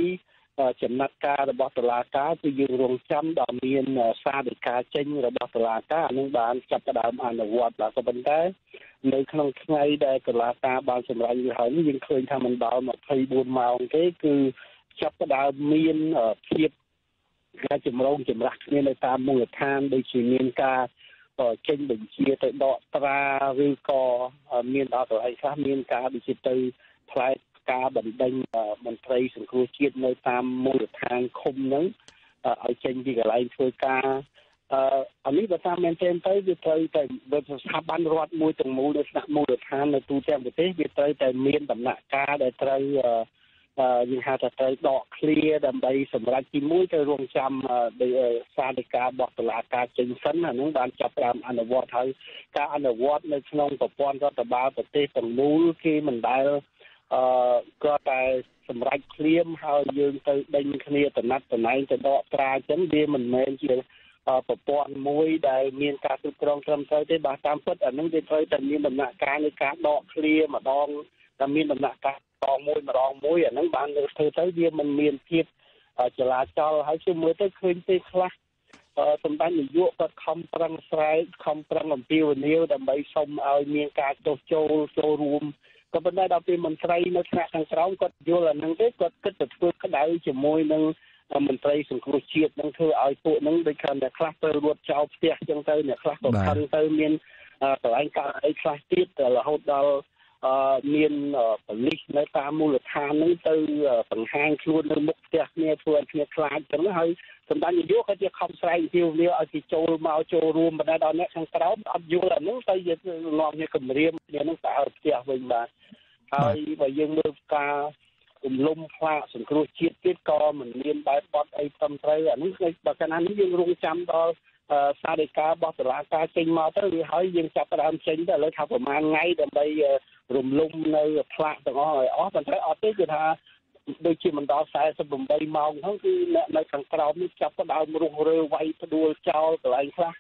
ចំណាត់ការរបស់តុលាការគឺយើងរងចាំដល់មានសារដីកាចេញរបស់តុលាការនឹងបានចាប់ផ្ដើមអនុវត្តបាទក៏ប៉ុន្តែនៅក្នុងថ្ងៃដែលតុលាការបានសម្រេចវាហើយនេះយើងឃើញថាមិនដល់24ម៉ោងទេគឺចាប់ផ្ដើមមានភាព ការចម្រូងចម្រាសគ្នានៅតាមមូលដ្ឋានដូចជាមានការចេញបញ្ជាទៅដកត្រាឬក៏មានដល់កន្លែងខ្លះមានការដូចជាទៅផ្លែការបណ្ដេញមន្ត្រីសង្គ្រោះជាតិនៅតាមមូលដ្ឋានឃុំហ្នឹងឲ្យចេញពីកន្លែងធ្វើការអឺអានេះបើតាមមែនទែនទៅវាត្រូវតែបើស្ថាប័នរដ្ឋមួយទាំងមូលនៅថ្នាក់មូលដ្ឋាននៅទូទាំងប្រទេសវាត្រូវតែមានដំណាក់កាលដែលត្រូវអឺ យើងហៅថាត្រូវដកឃ្លាដើម្បីសម្រាប់ទី1ទៅរងចាំសារដីការបស់តុលាការចេញសិនអានឹងបានចាប់ផ្ដើមអនុវត្តហើយការអនុវត្តនៅក្នុងប្រព័ន្ធរដ្ឋបាលប្រទេសទាំងមូលគេមិនដែលអឺគាត់តែសម្រាប់ភ្លាមហើយយើងទៅដេញគ្នាតំណត់តំណែងទៅដកត្រាអញ្ចឹងវាមិនមែនជាប្រព័ន្ធមួយដែលមានការគ្រប់គ្រងត្រឹមត្រូវទេបាទតាមពិតអានឹងវាត្រូវតែមានដំណាក់កាលនៃការដកឃ្លាម្ដងតែមានដំណាក់កាលដ ងមួយម្ដងមួយអានឹងបានធ្វើទៅវាមិនមានភាពចលាចលហើយជឿមើលទៅឃើញទេខ្លះសម្ដេចនាយកគាត់ខំប្រឹងស្រែកខំប្រឹងអំពាវនាវដើម្បីសុំឲ្យមានការចុះចូលចូលរួមក៏ប៉ុន្តែដល់ពេលមន្ត្រីនៅថ្នាក់ខាងក្រោមគាត់យល់អានឹងទេគាត់គិតទៅធ្វើក្តៅជាមួយនឹងមន្ត្រីសង្គ្រោះជាតិនឹងធ្វើឲ្យពួកនឹងដូចខាងអ្នកខ្លះទៅរត់ចោលផ្ទះចឹងទៅអ្នកខ្លះក៏ខឹងទៅមានកន្លែងការអីខ្លះទៀតរហូតដល់អឺ មានប៉ូលីសនៅតាមមូលដ្ឋានហ្នឹងទៅបង្ហាញខ្លួននៅមុខផ្ទះគ្នាធ្វើឲ្យគ្នាខ្លាចចឹងហើយសម្ដេចនាយកក៏ជាខំស្រែកទាវលាឲ្យគេចូលមកចូលរួមបណ្ដាដល់អ្នកខាងក្រោមអត់យល់អាហ្នឹងទៅយកនាំគ្នាគម្រាមគ្នាហ្នឹងទៅឲ្យផ្ទះវិញបាទហើយបើយើងមើលការរំលំផ្លាកសង្គ្រោះជាតិទៀតក៏មិនមានបែបបត់អីត្រឹមត្រូវអានេះគឺបើកាលណានេះយើងរងចាំដល់សារិការបស់តុលាការចេញមកទៅវាហើយយើងចាប់ផ្ដើមចេញទៅឥឡូវថាប្រហែលថ្ងៃដើម្បី រំលំនៅផ្លាកទាំងអស់ឲ្យអស់ប៉ុន្តែអត់ទេគឺថាដូចជាមិនដល់48ម៉ោងហ្នឹងគឺអ្នកនៅខាងក្រោមនេះចាប់ផ្ដើមរុះរើវាយផ្ដួលចោលកន្លែងខ្លះ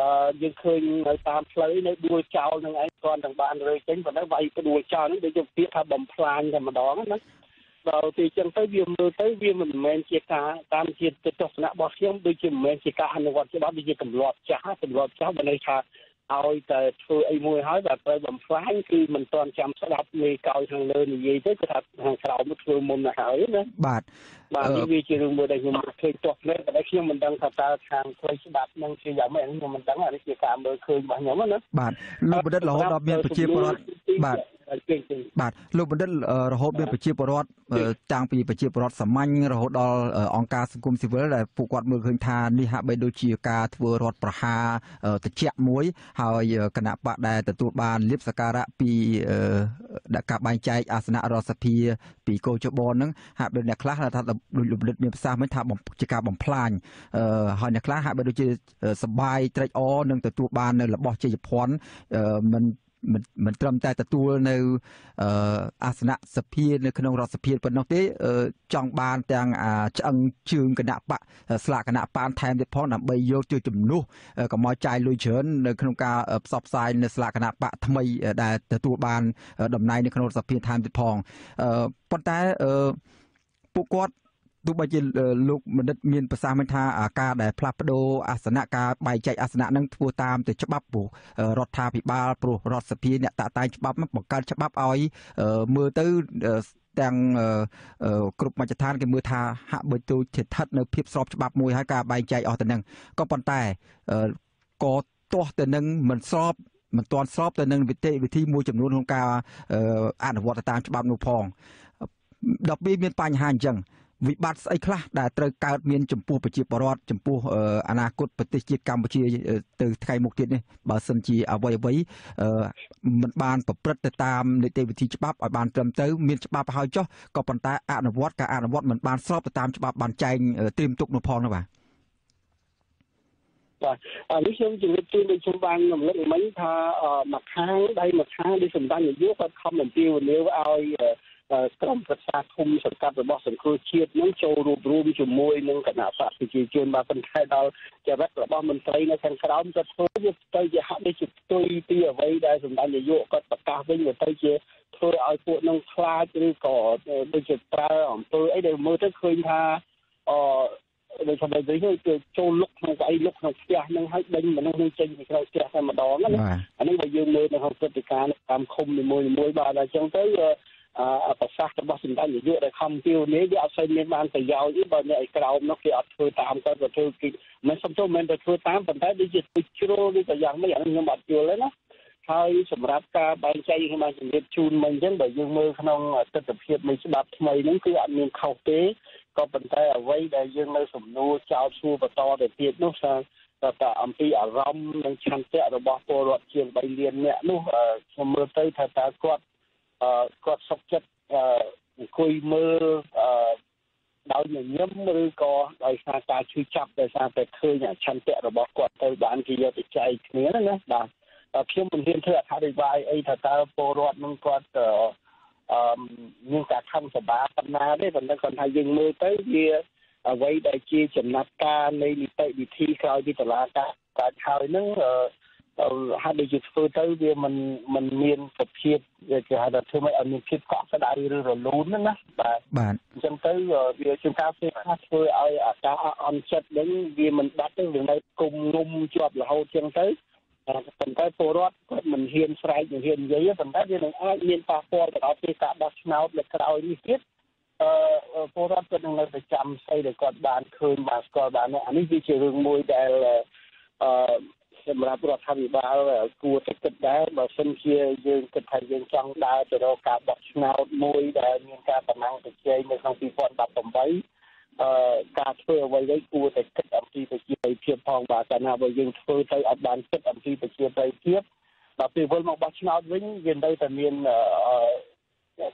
អឺយើងឃើញនៅតាមផ្លូវនៅដួលចោលនឹងឯងគ្រាន់តែបានរើចេញប៉ុន្តែវាយផ្ដួលចោលហ្នឹងដូចជាពាក្យថាបំផ្លាញតែម្ដងណាដល់ទីចឹងទៅវាមើលទៅវាមិនមែនជាការតាមជាទស្សនៈរបស់ខ្ញុំដូចជាមិនមែនជាការអនុវត្តច្បាប់ដូចជាទម្លាប់ចាស់ទម្លាប់ចាស់បើន័យថា ឲ្យតែធ្វើអីមួយហើយតែត្រូវបំផ្លាញគឺមិនទាន់ចាំស្ដាប់មេកោយខាងលើនិយាយទេគឺថាខាងក្រោមធ្វើមុនទៅហើយណាបាទបាទនេះវាជារឿងមួយដែលខ្ញុំឃើញទាស់ភ្នែកតែខ្ញុំមិនដឹងថាតើខាងផ្លូវច្បាប់នឹងជាយ៉ាងម៉េចខ្ញុំមិនដឹងអានេះជាការមើលឃើញរបស់ខ្ញុំណាបាទលោកបណ្ឌិតរហូតដល់មានប្រជាពលរដ្ឋបាទ បាទលោកបណ្ឌិតរហូតមានប្រជាពលរដ្ឋតាំងពីប្រជាពលរដ្ឋសាមញ្ញរហូតដល់អង្គការសង្គមស៊ីវិលដែលពួកគាត់មើលឃើញថានេះហាក់បីដូចជាការធ្វើរដ្ឋប្រហារតិចមួយហើយគណៈបកដែលទទួលបានលៀបសការៈពីដាក់ការបែងចែកអាសនៈរដ្ឋសភាពីកោជបនឹងហាក់បីអ្នកខ្លះថាដូចលោកបណ្ឌិតមានប្រសាសន៍មិញថាជាការបំផ្លាញហើយអ្នកខ្លះហាក់បីដូចជាសបាយត្រេកអរនឹងទទួលបាននៅរបស់ជ័យភ័ណ្ឌមិន មិនមិនត្រឹមតែទទួលនៅអាសនៈសភានៅក្នុងរដ្ឋសភាប៉ុណ្ណោះទេចង់បានទាំងឆ្អឹងជើងគណៈបកស្លាកគណៈបានថែមទៀតផងដើម្បីយកជួយជំនួសកុំឲ្យចាយលុយច្រើននៅក្នុងការផ្សព្វផ្សាយនៅស្លាកគណៈបកថ្មីដែលទទួលបានតំណែងនៅក្នុងរដ្ឋសភាថែមទៀតផងប៉ុន្តែពួកគាត់ ទោះបីជាលោកបណ្ឌិតមានប្រសាសន៍មិនថាការដែលផ្លាស់ប្ដូរអាសនៈការបែងចែកអាសនៈនឹងធ្វើតាមទៅច្បាប់ព្រោះរដ្ឋាភិបាលព្រោះរដ្ឋសភាអ្នកតាក់តែងច្បាប់បង្កើតច្បាប់ឲ្យមើលទៅទាំងគ្រប់មជ្ឈដ្ឋានគេមើលថាហាក់បីទូជាស្ថិតនៅភាពស្របច្បាប់មួយហើយការបែងចែកអស់ទៅនឹងក៏ប៉ុន្តែក៏ទាស់ទៅនឹងមិនស្របមិនទាន់ស្របទៅនឹងវិធីវិធីមួយចំនួនក្នុងការអនុវត្តតាមច្បាប់នោះផងដល់ពេលមានបញ្ហាអញ្ចឹង វិបត្តិស្អីខ្លះដែលត្រូវកើតមានចំពោះប្រជាពលរដ្ឋចំពោះអនាគតប្រទេសជាតិកម្ពុជាទៅថ្ងៃមុខទៀតនេះបើសិនជាអ្វីអ្វីមិនបានប្រព្រឹត្តទៅតាមនីតិវិធីច្បាប់ឲ្យបានត្រឹមត្រូវមានច្បាប់ហើយចុះក៏ប៉ុន្តែអនុវត្តការអនុវត្តមិនបានស្របទៅតាមច្បាប់បានចែងត្រៀមទុកនោះផងនោះបាទបាទអានេះខ្ញុំជម្រាបជូនដូចខ្ញុំបានរំលឹកមិញថាមួយខាងដៃមួយខាងដូចសម្ដេចនាយកគាត់ខំអំពាវនាវឲ្យ ក្រុមប្រឹក្សាឃុំសង្កាត់របស់សង្គ្រោះជាតិនឹងចូលរួបរวมជាមួយនឹងគណៈបកប្រជាជនបាទប៉ុន្តែដល់ចរិតរបស់មន្ត្រីនៅខាងក្រោមគាត់ធ្វើវាទៅជាហាក់ដូចជាផ្ទុយពីអ្វីដែលសម្ដេចនាយកគាត់ប្រកាសវិញវាទៅជាធ្វើឲ្យពួកនឹងខ្លាចឬក៏ដូចជាប្រើអំពើអីដែលមើលទៅឃើញថាអដូចថាដូចគឺចូលលុកក្នុងស្អីលុកក្នុងផ្ទះនឹងហើយដេញមនុស្សនឹងចេញពីក្រៅផ្ទះតែម្ដងណាអានេះបើយើងមើលនៅក្នុងព្រឹត្តិការណ៍តាមឃុំនីមួយៗបាទអញ្ចឹងទៅអ ប្រសាសន៍របស់សម្ដេចនាយកដែលខំពីវនេះវាអត់សូវមានបានប្រយោជន៍ទេបើអ្នកឯក្រោមនោះគេអត់ធ្វើតាមគាត់ក៏ធ្វើគេមិនសំទោសមិនទៅធ្វើតាមប៉ុន្តែដូចជាធ្វើជ្រុលឬក៏យ៉ាងម៉េចអានេះខ្ញុំអត់យល់ទេណាហើយសម្រាប់ការបែងចែកខ្ញុំបានជម្រាបជូនមិញអញ្ចឹងបើយើងមើលក្នុងទស្សនវិជ្ជានៃច្បាប់ថ្មីហ្នឹងគឺអត់មានខុសទេក៏ប៉ុន្តែអ្វីដែលយើងនៅសំណួរចោទសួរបន្តទៅទៀតនោះថាតើអំពីអារម្មណ៍និងឆន្ទៈរបស់ពលរដ្ឋជាង3លានអ្នកនោះខ្ញុំមើលទៅថាតើគាត់ គាត់សុខចិត្តអង្គុយមើលដោយញញឹមឬក៏ដោយសារការឈឺចាប់ដោយសារតែឃើញឆន្ទៈរបស់គាត់ទៅបានគេយកទៅចែកគ្នាណាបាទខ្ញុំមិនហ៊ានធ្វើអធិប្បាយអីថាតើពលរដ្ឋនឹងគាត់អអឺមានការខំសបាប៉ុណ្ណាទេប៉ុន្តែគាត់ថាយើងមើលទៅវាអ្វីដែលជាចំណាត់ការនៃនីតិវិធីក្រោយពីតឡាការកើតហើយហ្នឹងអឺ ហាក់ដូចជាធ្វើទៅវាមិនមិនមានសភាពគេហៅថាធ្វើឲ្យមានភាពកក់ក្ដៅឬរលូនណាបាទបាទអញ្ចឹងទៅវាជាការផ្សេងខ្លះធ្វើឲ្យអាការអន់ចិត្តហ្នឹងវាមិនបាត់ទេវានៅគុំងុំជាប់រហូតអញ្ចឹងទៅប៉ុន្តែពលរដ្ឋគាត់មិនហ៊ានស្រែកមិនហ៊ាននិយាយប៉ុន្តែវានឹងអាចមានប៉ះពាល់ទៅដល់ពេលការបោះឆ្នោតលើក្រោយនេះទៀតអឺពលរដ្ឋគាត់នឹងនៅតែចាំស្អីដែលគាត់បានឃើញបានស្គាល់បានអានេះវាជារឿងមួយដែលអឺ សម្រាប់រដ្ឋាភិបាលគួរតែគិតដែរបើសិនជាយើងគិតថាយើងចង់ដើរទៅរកការបោះឆ្នោតមួយដែលមានការតំណាងប្រជែងនៅក្នុង2018អឺការធ្វើអ្វីៗគួរតែគិតអំពីប្រជាប្រិយភាពផងបាទកាលណាបើយើងធ្វើទៅអត់បានគិតអំពីប្រជាប្រិយភាពដល់ពេលវិលមកបោះឆ្នោតវិញវានៅតែមាន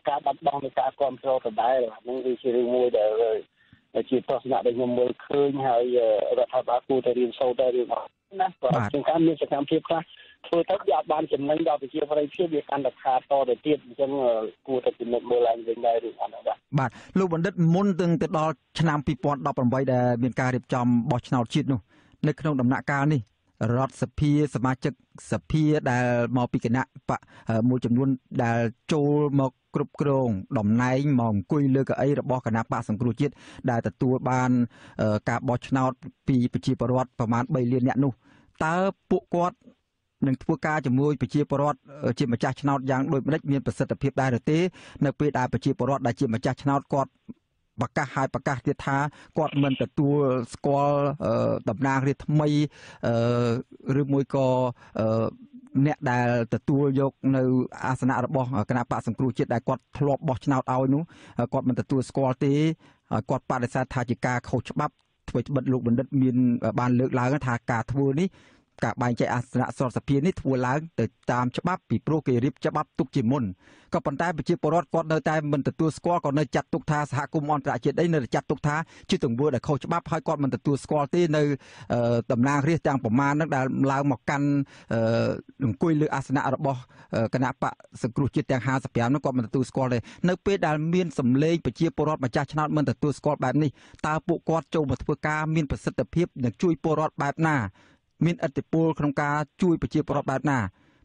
ការបាត់បង់នៃការគ្រប់គ្រងដដែលហ្នឹងវាជារឿងមួយដែលជាទស្សនៈដែលខ្ញុំមើលឃើញហើយរដ្ឋាភិបាលគួរតែរៀនសូត្រតែរឿងអស់ ណាបាទជាការមានសកម្មភាពខ្លះធ្វើទៅវាអត់បានចំណេញដល់ប្រជាប្រិយភាពវាកាន់តែខាតតទៅទៀតអញ្ចឹងគួរតែពិនិត្យមើលឡើងវិញដែររឿងអត់បាទបាទលោកបណ្ឌិតមុនទាំងទៅដល់ឆ្នាំ2018ដែលមានការរៀបចំបោះឆ្នោតជាតិនោះនៅក្នុងដំណាក់កាលនេះរដ្ឋសភាសមាជិកសភាដែលមកពីគណៈបកមួយចំនួនដែលចូលមក គ្រប់គ្រងតំណែងមកអង្គុយលើកៅអីរបស់គណៈបកសង្គ្រោះជាតិដែលទទួលបានការបោះឆ្នោតពីប្រជាពលរដ្ឋប្រមាណ3លានអ្នកនោះតើពួកគាត់នឹងធ្វើការជាមួយប្រជាពលរដ្ឋជាម្ចាស់ឆ្នោតយ៉ាងដូចម្ដេចមានប្រសិទ្ធភាពដែរឬទេនៅពេលដែលប្រជាពលរដ្ឋដែលជាម្ចាស់ឆ្នោតគាត់ប្រកាសហើយប្រកាសទៀតថាគាត់មិនទទួលស្គាល់តំណាងរាស្ត្រថ្មីឬមួយក៏ អ្នកដែលទទួលយកនៅអាសនៈរបស់គណៈបកសង្គ្រោះជាតិដែលគាត់ធ្លាប់បោះឆ្នោតឲ្យនោះគាត់មិនទទួលស្គាល់ទេគាត់បដិសេធថាជាការខុសច្បាប់ធ្វើច្បិតលោកបណ្ឌិតមានបានលើកឡើងថាការធ្វើនេះ ការបែងចែកអាសនៈសរសភានេះធ្វើឡើងទៅតាមច្បាប់ពីព្រោះគេរៀបច្បាប់ទុកជាមុនក៏ប៉ុន្តែប្រជាពលរដ្ឋគាត់នៅតែមិនទទួលស្គាល់ក៏នៅចាត់ទុកថាសហគមន៍អន្តរជាតិអីនៅចាត់ទុកថាជាទង្វើដែលខុសច្បាប់ហើយគាត់មិនទទួលស្គាល់ទេនៅតំណាងរាស្ត្រទាំងប្រមាណហ្នឹងដែលឡើងមកកាន់អង្គុយលើអាសនៈរបស់គណៈបកសង្គ្រោះជាតិទាំង55ហ្នឹងគាត់មិនទទួលស្គាល់ទេនៅពេលដែលមានសម្លេងប្រជាពលរដ្ឋម្ចាស់ឆ្នោតមិនទទួលស្គាល់បែបនេះតើពួកគាត់ចូលមកធ្វើការមានប្រសិទ្ធភាពនិងជួយពលរដ្ឋបែបណា មានឥទ្ធិពលក្នុងការជួយប្រជាពលរដ្ឋបែបណា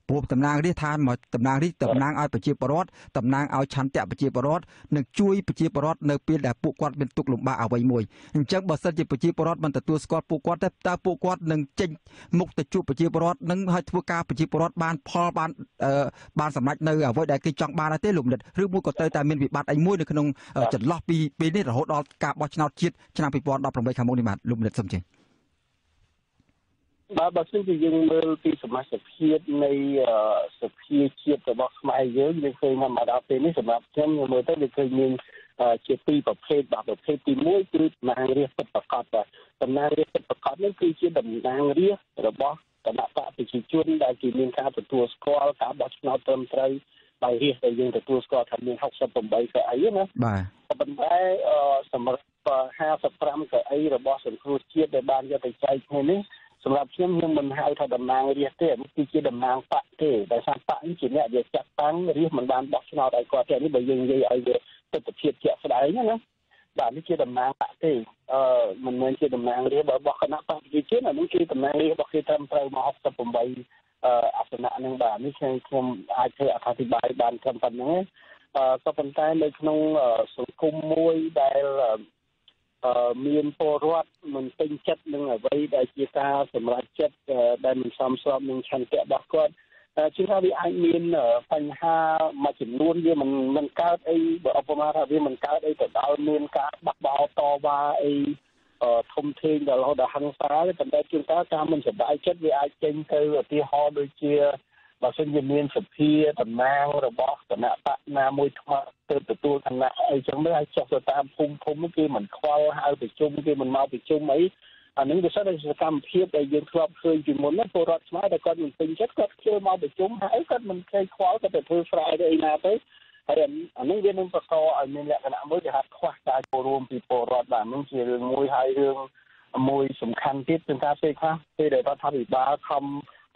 ព្រោះតំណាងរាស្ត្រថាមកតំណាងរាស្ត្រតំណាងឲ្យប្រជាពលរដ្ឋតំណាងឲ្យឆន្ទៈប្រជាពលរដ្ឋនិងជួយប្រជាពលរដ្ឋនៅពេលដែលពួកគាត់មានទុក្ខលំបាកអ្វីមួយអញ្ចឹងបើសិនជាប្រជាពលរដ្ឋមិនទទួលស្គាល់ពួកគាត់ទេតើពួកគាត់នឹងចេញមុខទៅជួបប្រជាពលរដ្ឋនឹងឲ្យធ្វើការប្រជាពលរដ្ឋបានផលបានបានសម្រេចនៅអ្វីដែលគេចង់បានទេលោកនិតឬមួយក៏ទៅតែមានវិបត្តិអីមួយនៅក្នុងចន្លោះពីពេលនេះរហូតដល់ការបោះឆ្នោតជាតិឆ្នាំ2018ខាងមុខនេះបាទលោកនិតសូម ចេញបើបើសិនជាយើងមើលពីសមាជិកភាពនៃសភាជាតិរបស់ខ្មែរយើងយើងឃើញថាមកដល់ពេលនេះសម្រាប់ខ្ញុំខ្ញុំមើលទៅវាឃើញមានជាពីរប្រភេទបាទប្រភេទទី1គឺតំណាងរាស្ត្រពិតប្រាកដបាទតំណាងរាស្ត្រពិតប្រាកដនេះគឺជាតំណាងរាស្ត្ររបស់គណៈបកប្រជាជនដែលគេមានការទទួលស្គាល់ការបោះឆ្នោតត្រឹមត្រូវដោយរាស្ត្រដែលយើងទទួលស្គាល់ថាមាន68កៅអីណាបាទប៉ុន្តែសម្រាប់55កៅអីរបស់សង្គ្រោះជាតិដែលបានយកទៅចែកគ្នានេះ សម្រាប់ខ្ញុំខ្ញុំមិនហៅថាតំណាងរាស្ត្រទេនេះគឺជាតំណាងបកទេដោយសារបកនេះជាអ្នកដែលចាត់តាំងរាស្ត្រមិនបានបោះឆ្នោតឲ្យគាត់ទេនេះបើយើងនិយាយឲ្យវាទស្សនវិជ្ជាជាក់ស្ដែងណាបាទនេះជាតំណាងបកទេអឺមិនមែនជាតំណាងរាស្ត្ររបស់គណៈបកប្រជាជនអានេះជាតំណាងរាស្ត្ររបស់គេត្រឹមត្រូវមក68អឺអាសនៈហ្នឹងបាទនេះខ្ញុំខ្ញុំអាចធ្វើអធិប្បាយបានត្រឹមប៉ុណ្្នឹងអឺក៏ប៉ុន្តែនៅក្នុងសង្គមមួយដែល មានពលរដ្ឋមិនពេញចិត្តនឹងអ្វីដែលជាការសម្រេចចិត្តដែលមិនសមស្របនឹងឆន្ទៈរបស់គាត់ជឿថាវាអាចមានបញ្ហាមួយចំនួនវាមិនមិនកើតអីបើឧបមាថាវាមិនកើតអីទៅដល់មានការបះបោតវ៉ាអីធំធេងដល់រហូតដល់ហិង្សាទេប៉ុន្តែជួនកាលការមិនសប្បាយចិត្តវាអាចចេញទៅឧទាហរណ៍ដូចជា បើសិនជាមានសភាតំណាងរបស់គណៈបកណាមួយថ្មទៅទទួលគណៈអីចឹងទៅហើយចុះទៅតាមភូមិភូមិគេមិនខ្វល់ហៅប្រជុំគេមិនមកប្រជុំអីអានឹងវាសិនតែសកម្មភាពដែលយើងធ្លាប់ឃើញពីមុនណាពលរដ្ឋខ្មែរដែលគាត់មិនពេញចិត្តគាត់ជឿមកប្រជុំហើយគាត់មិនឃើញខ្វល់គាត់ទៅធ្វើស្រែទៅអីណាទៅហើយអានឹងវានឹងបង្កឲ្យមានលក្ខណៈមួយដែលថាខ្វះការចូលរួមពីពលរដ្ឋបាទនឹងជារឿងមួយហើយរឿងមួយសំខាន់ទៀតគឺថាពេលខ្លះពេលដែលរដ្ឋាភិបាលខំ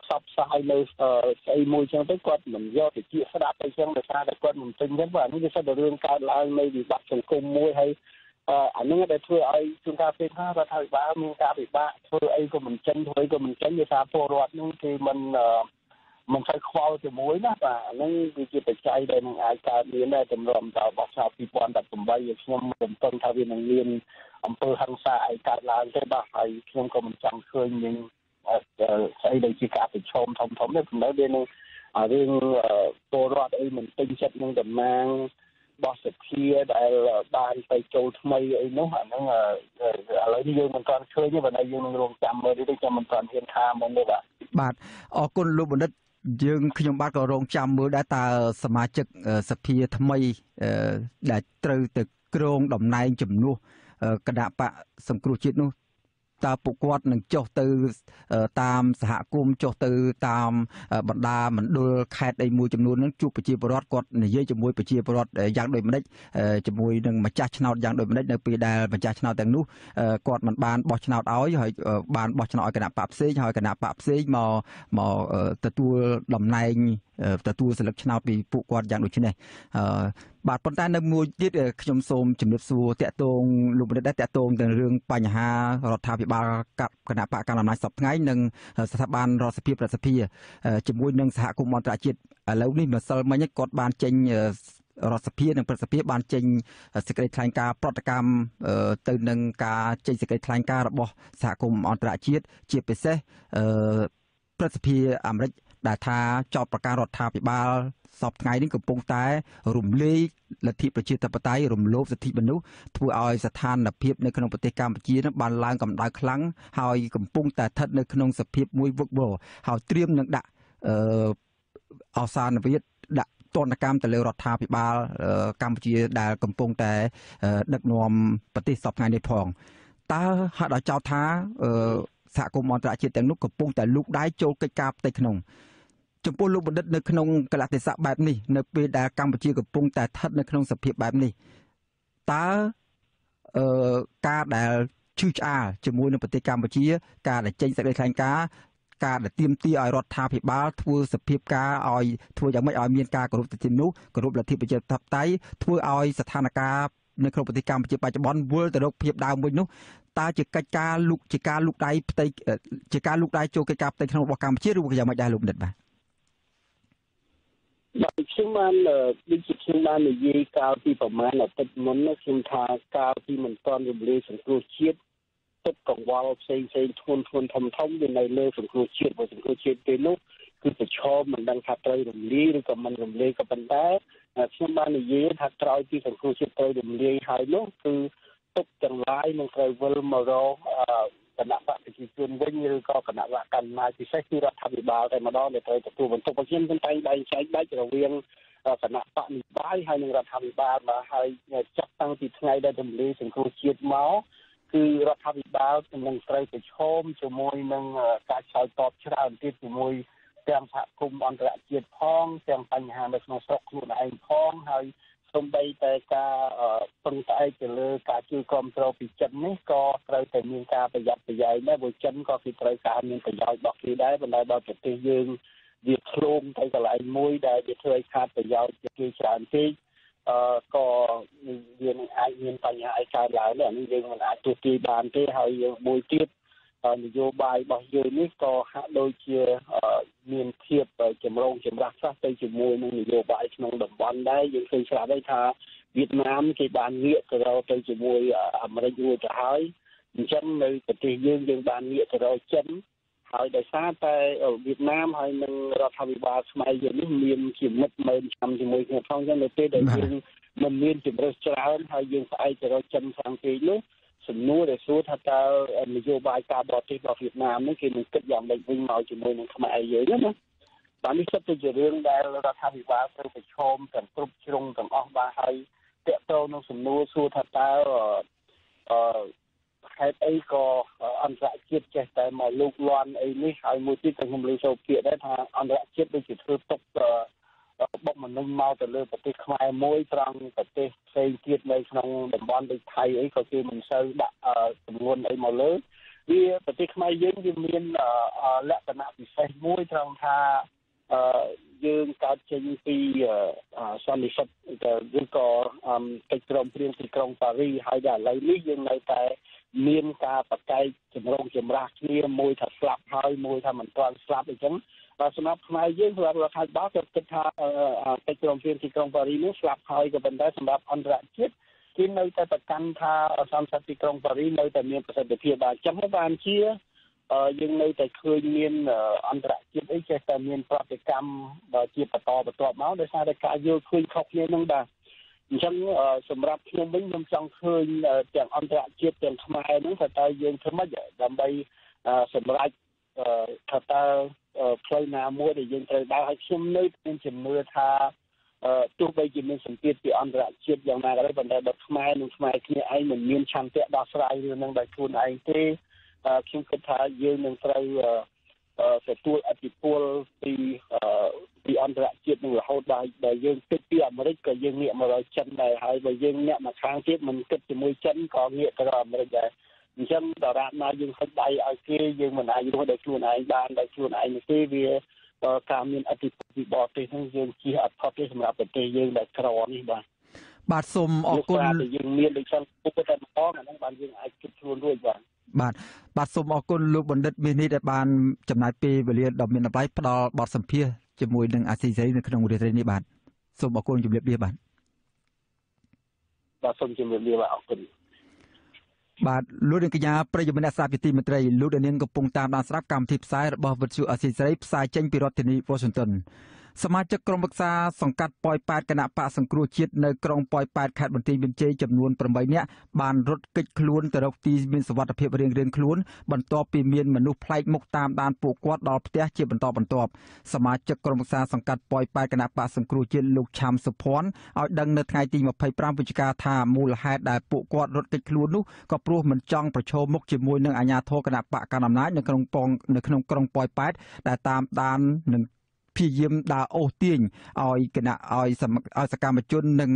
ផ្សផ្សព្វផ្សាយនៅស្អីមួយចឹងទៅគាត់មិនយកទៅជាស្ដាប់ទៅចឹងដោយសារតែគាត់មិនពេញចិត្តបាទនេះវាសិតតែរឿងកើតឡើងនៃវិបត្តិសង្គមមួយហើយអានឹងដែលធ្វើឲ្យជួនកាលពេលថារដ្ឋាភិបាលមានការពិបាកធ្វើអីក៏មិនចិនធ្វើអីក៏មិនចិនដោយសារពលរដ្ឋនឹងគឺមិនមិនសូវខ្វល់ជាមួយណាបាទអានឹងគឺជាបច្ច័យដែលនឹងអាចកើតមានដែរតម្រុំដល់បោះឆ្នោត2018ឲ្យខ្ញុំមិនទាន់ថាវានឹងមានអំពើហិង្សាអីកើតឡើងទេបាទហើយខ្ញុំក៏មិនចង់ឃើញមាន ស្អីដែលជាការប្រឈមធំធំទេប៉ុន្តែវានឹងរឿងពលរដ្ឋអីមិនពេញចិត្តនឹងតំណាងរបស់សភាដែលបានទៅចូលថ្មីអីនោះអាហ្នឹងឥឡូវនេះយើងមិនទាន់ឃើញទេបើតែយើងនឹងរងចាំមើលទេខ្ញុំមិនទាន់ហ៊ានថាមកទេបាទបាទអរគុណលោកបណ្ឌិតយើងខ្ញុំបាទក៏រងចាំមើលដែរតើសមាជិកសភាថ្មីដែលត្រូវទៅគ្រងតំណែងជំនួសគណៈបកសង្គ្រោះជាតិនោះ តើពួកគាត់នឹងចុះទៅតាមសហគមន៍ចុះទៅតាមបណ្ដាមណ្ឌលខេត្តអីមួយចំនួនហ្នឹងជួបប្រជាពលរដ្ឋគាត់និយាយជាមួយប្រជាពលរដ្ឋយ៉ាងដូចម្ដេចជាមួយនឹងម្ចាស់ឆ្នោតយ៉ាងដូចម្ដេចនៅពេលដែលម្ចាស់ឆ្នោតទាំងនោះគាត់មិនបានបោះឆ្នោតឲ្យហើយបានបោះឆ្នោតឲ្យគណៈបកផ្សេងហើយគណៈបកផ្សេងមកមកទទួលតំណែងទទួលសិលឹកឆ្នោតពីពួកគាត់យ៉ាងដូចនេះបាទប៉ុន្តែនៅមួយទៀតខ្ញុំសូមជម្រាបសួរតកតងលោកបណ្ឌិតដែរតកតងទៅរឿងបញ្ហារដ្ឋាភិបាលគណៈបកកណ្ដាលអំណាចសពថ្ងៃនិងស្ថាប័នរដ្ឋសភាប្រសិទ្ធិជាមួយនឹងសហគមន៍អន្តរជាតិឥឡូវនេះម្សិលមិញគាត់បានចេញរដ្ឋសភានិងប្រសិទ្ធិបានចេញសេចក្តីថ្លែងការណ៍ប្រតិកម្មទៅនឹងការចេញសេចក្តីថ្លែងការណ៍របស់សហគមន៍អន្តរជាតិជាពិសេសប្រសិទ្ធិអាមេរិកដែលថាចោតប្រកាសរដ្ឋាភិបាល សពថ្ងៃនេះកំពុងតែ រំលាយលទ្ធិប្រជាធិបតេយ្យរំលោភសិទ្ធិមនុស្សធ្វើឲ្យស្ថានភាពនៅក្នុងប្រទេសកម្ពុជានឹងបានឡើងកម្ដៅខ្លាំងហើយកំពុងតែស្ថិតនៅក្នុងសភាពមួយវឹកវរហើយត្រៀមនឹងដាក់អឺអសានវិទ្យដាក់ទណ្ឌកម្មទៅលើរដ្ឋាភិបាលកម្ពុជាដែលកំពុងតែ ដឹកនាំប្រទេសសពថ្ងៃនេះផងតើហាក់ដល់ចោទថាសហគមន៍អន្តរជាតិទាំងនោះកំពុងតែលូកដៃចូលកិច្ចការផ្ទៃក្នុង ចំពោះលោកបណ្ឌិតនៅក្នុងកលៈទេសៈបែបនេះនៅពេលដែលកម្ពុជាកំពុងតែស្ថិតនៅក្នុងសភាពបែបនេះតើអឺការដែលឈឺឆ្អាលជាមួយនឹងប្រទេសកម្ពុជា ការដែលចេញសេចក្តីថ្លែងការណ៍ការដែលទាមទារឲ្យរដ្ឋាភិបាលធ្វើសភាពការឲ្យធ្វើយ៉ាងម៉េចឲ្យមានការគោរពសិទ្ធិមនុស្សគោរពលទ្ធិប្រជាធិបតេយ្យធ្វើឲ្យស្ថានភាពនៅក្នុងប្រទេសកម្ពុជាបច្ចុប្បន្នវិលទៅរកភាពដើមវិញនោះតើជាកិច្ចការលុកជាការលុកដៃផ្ទៃជាការលុកដៃចូលកិច្ចការផ្ទៃក្នុងរបស់កម្ពុជាឬក៏យ៉ាងម៉េចដែរលោកបណ្ឌិតបាទ បាទខ្ញុំបានដូចជាខ្ញុំបាននិយាយកាលពីប្រហែលអាទិត្យមុនខ្ញុំថាកាលពីមិនទាន់រំលាយសង្គ្រោះជាតិទឹកកង្វល់ផ្សេងផ្សេងធ្ងន់ធ្ងរធំធំវានៅលើសង្គ្រោះជាតិបើសង្គ្រោះជាតិពេលនោះគឺប្រឈមមិនដឹងថាត្រូវរំលាយឬក៏មិនរំលាយក៏ប៉ុន្តែខ្ញុំបាននិយាយថាក្រោយពីសង្គ្រោះជាតិត្រូវរំលាយហើយនោះគឺទុកទាំងឡាយនឹងត្រូវវិលមករក គណៈបកប្រជាជនវិញឬក៏គណៈបកកណ្ដាលពិសេសគឺរដ្ឋាភិបាលតែម្ដងដែលត្រូវទទួលបន្ទុកខ្ញុំខ្ញុំតែងបែងចែកដាច់រវាងគណៈបកនិបាយហើយនិងរដ្ឋាភិបាលមកហើយចាប់តាំងពីថ្ងៃដែលរំលាយសង្គ្រោះជាតិមកគឺរដ្ឋាភិបាលនឹងត្រូវប្រឈមជាមួយនឹងការឆ្លើយតបច្រើនទៀតជាមួយទាំងសហគមន៍អន្តរជាតិផងទាំងបញ្ហានៅក្នុងស្រុកខ្លួនឯងផងហើយ សំបីតែការពឹងផ្អែកទៅលើការជួយគ្រប់គ្រងពីចិននេះក៏ត្រូវតែមានការប្រយ័ត្នប្រយែងដែរព្រោះចិនក៏គេត្រូវការមានប្រយោជន៍របស់គេដែរប៉ុន្តែបើប្រទេសយើងវាឃ្លោងទៅកន្លែងមួយដែលវាធ្វើឲ្យខាតប្រយោជន៍ពីគេច្រើនពេកអឺក៏វានឹងអាចមានបញ្ហាអីកើតឡើងដែរនេះយើងមិនអាចទស្សន៍បានទេហើយមួយទៀត នយោបាយរបស់យើងនេះក៏ហាក់ដូចជាមានភាពចម្រូងចម្រាសខ្លះទៅជាមួយនឹងនយោបាយក្នុងតំបន់ដែរយើងឃើញស្រាប់ហើយថាវៀតណាមគេបានងាកទៅរកទៅជាមួយអាមេរិករួចទៅហើយអញ្ចឹងនៅប្រទេសយើងយើងបានងាកទៅរកចិនហើយដោយសារតែវៀតណាមហើយនឹងរដ្ឋាភិបាលខ្មែរយើងនេះមានជាមិត្តមើលឆ្នាំជាមួយគ្នាផងចឹងនៅពេលដែលយើងមិនមានជំរើសច្រើនហើយយើងផ្អែកទៅរកចិនខាងពេកនោះ សំណួរដែលសួរថាតើនយោបាយការបរទេសរបស់វៀតណាមនេះគេនឹងគិតយ៉ាងម៉េចវិញមកជាមួយនឹងខ្មែរយើងណាបាទនេះសិតទៅជារឿងដែលរដ្ឋាភិបាលត្រូវប្រឈមទាំងគ្រប់ជ្រុងទាំងអស់បាទហើយតកតទៅនឹងសំណួរសួរថាតើអឺហេតុអីក៏អន្តរជាតិចេះតែមកលូកលាន់អីនេះហើយមួយទៀតខ្ញុំលើសូភាកដែរថាអន្តរជាតិដូចជាធ្វើទុក បុកម្នេញមកទៅលើប្រទេសខ្មែរមួយត្រង់ប្រទេសផ្សេងទៀតនៅក្នុងតំបន់ដូចថៃអីក៏គេមិនសូវដាក់ចំនួនអីមកលើវាប្រទេសខ្មែរយើងវាមានលក្ខណៈពិសេសមួយត្រង់ថាអឺយើងកើតចេញពីសន្និសីទឬក៏កិច្ចព្រមព្រៀងទីក្រុងប៉ារីហើយដល់ឥឡូវនេះយើងនៅតែមានការបកែកចម្រុងចម្រាស់គ្នាមួយថាស្លាប់ហើយមួយថាមិនទាន់ស្លាប់អញ្ចឹង បាទសម្រាប់ខ្មែរយើងសម្រាប់រដ្ឋាភិបាលក៏គិតថាកិច្ចព្រមព្រៀងទីក្រុងប៉ារីនេះស្លាប់ហើយក៏ប៉ុន្តែសម្រាប់អន្តរជាតិគេនៅតែប្រកាន់ថាសន្និសីទទីក្រុងប៉ារីនៅតែមានប្រសិទ្ធភាពបាទអញ្ចឹងបានជាយើងនៅតែឃើញមានអន្តរជាតិអីចេះតែមានប្រតិកម្មជាបន្តបន្ទាប់មកដោយសារតែការយល់ឃើញខុសគ្នានឹងបាទអញ្ចឹងសម្រាប់ខ្ញុំវិញខ្ញុំចង់ឃើញទាំងអន្តរជាតិទាំងខ្មែរហ្នឹងថាតើយើងធ្វើម៉េចដើម្បីសម្រាប់ថាតើ ផ្លូវណាមួយដែលយើងត្រូវដើរឲ្យខ្ញុំនៅមានជំនឿថាទោះបីជាមានសម្ពាធពីអន្តរជាតិយ៉ាងណាក៏ដោយប៉ុន្តែដល់ខ្មែរនិងខ្មែរគ្នាឯងមិនមានឆន្ទៈដោះស្រាយរឿងហ្នឹងដោយខ្លួនឯងទេខ្ញុំគិតថាយើងនឹងត្រូវទទួលអធិពលពីពីអន្តរជាតិនឹងរហូតដល់ដែលយើងគិតពីអាមេរិកក៏យើងងាកមករកចិនដែរហើយបើយើងងាកមកខាងទៀតមិនគិតជាមួយចិនក៏ងាកទៅរកអាមេរិកដែរ អញ្ចឹងដរាបណាយើងហិចដៃឲ្យគេយើងមិនអាចរស់ដោយខ្លួនឯងបានដោយខ្លួនឯងទេវាការមានអធិពលពីបរទេសហ្នឹងយើងជិះអត់ផុតទេសម្រាប់ប្រទេសយើងដែលក្រនេះបាទបាទសូមអរគុណយើងមានដូចចឹងពុកតែម្ដងអាហ្នឹងបានយើងអាចគិតខ្លួនរួចបាទបាទបាទសូមអរគុណលោកបណ្ឌិតមាសនេះដែលបានចំណាយពេលវេលាដ៏មានតម្លៃផ្ដល់បទសម្ភាសជាមួយនឹងអាស៊ីសេរីនៅក្នុងរាត្រីនេះបាទសូមអរគុណជំរាបលាបាទបាទសូមជំរាបលាបាទអរគុណ បាទលោកនាងកញ្ញាប្រិយមិត្តអ្នកស្ដាប់ជាទីមេត្រីលោកនាងកំពុងតាមដានស្ដាប់កម្មវិធីផ្សាយរបស់វិទ្យុអាស៊ីសេរីផ្សាយចេញពីរដ្ឋធានី Washington សមាជិកក្រុមប្រឹក្សាសង្កាត់ប៉ោយប៉ែតគណៈបកសង្គ្រោះជាតិនៅក្រុងប៉ោយប៉ែតខេត្តបន្ទាយមានជ័យចំនួន8នាក់បានរត់គេចខ្លួនទៅរកទីមានសុវត្ថិភាពរៀងៗខ្លួនបន្ទាប់ពីមានមនុស្សប្លែកមុខតាមដានពួកគាត់ដល់ផ្ទះជាបន្តបន្ទាប់សមាជិកក្រុមប្រឹក្សាសង្កាត់ប៉ោយប៉ែតគណៈបកសង្គ្រោះជាតិលោកឆាំសុភ័ណ្ឌឲ្យដឹងនៅថ្ងៃទី25វិច្ឆិកាថាមូលហេតុដែលពួកគាត់រត់គេចខ្លួននោះក៏ព្រោះមិនចង់ប្រឈមមុខជាមួយនឹងអាជ្ញាធរគណៈបកកណ្ដាលអំណាចនៅក្នុងពងនៅក្នុងក្រុងប៉ោយប៉ែតដែលតាមដាននឹង ព្យាយាមដើរអូសទាញឲ្យគណៈឲ្យឲ្យសកម្មជននិង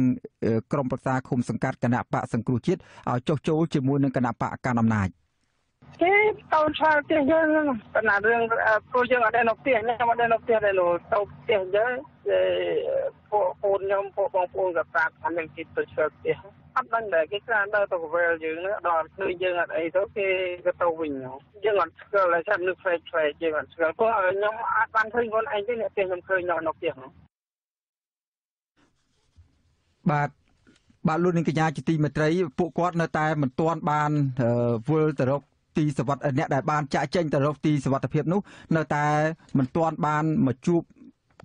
ក្រមប្រឹក្សាឃុំសង្កាត់គណៈបកសង្គ្រោះជាតិឲ្យចុះចូលជាមួយនឹងគណៈបកកណ្ដាលអំណាច គេតោនឆ្លផ្ទះយើងប៉ុន្តែរឿងព្រោះយើងអត់ដែរនៅផ្ទះខ្ញុំអត់ដែរនៅផ្ទះដែរលោកទៅផ្ទះយើងពួកកូនខ្ញុំពួកបងប្អូនក៏ប្រាប់ថានឹងជិះទៅឆ្លផ្ទះអត់ដឹងដែរគេគ្រាន់ដើរទៅកវែលយើងដល់ឃើញយើងអត់អីទៅគេក៏ទៅវិញយើងអត់ស្គាល់ហើយចាំនឹកផ្លេចផ្លេចយើងអត់ស្គាល់ព្រោះខ្ញុំអត់បានឃើញខ្លួនឯងទេអ្នកផ្ទះខ្ញុំឃើញនៅនៅផ្ទះហ្នឹងបាទបាទលោកនាងកញ្ញាជាទីមេត្រីពួកគាត់នៅតែមិនទាន់បានវិលទៅរក ទីសវត្តអ្នកដែលបានចាក់ចេញទៅរកទីសវត្ថភាពនោះនៅតែមិនទាន់បានមកជួប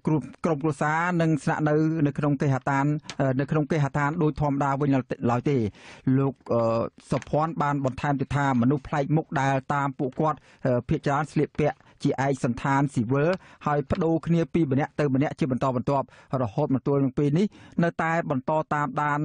ក្រុមក្រុមគ្រួសារនិងស្នាក់នៅនៅក្នុងគេហដ្ឋាននៅក្នុងគេហដ្ឋានដោយធម្មតាវិញឡើយទេ លោកសុភ័ណ្ឌបានបន្ថែមទៀតថាមនុស្សប្លែកមុខដែលតាមពួកគាត់ភ ieck ច្រើនស្លៀកពាក់ជាឯកសន្តានស៊ីវិលហើយបដូរគ្នាពីម្នាក់ទៅម្នាក់ជាបន្តបន្ទាប់រហូតមកទល់នឹងពេលនេះនៅតែបន្តតាមដាន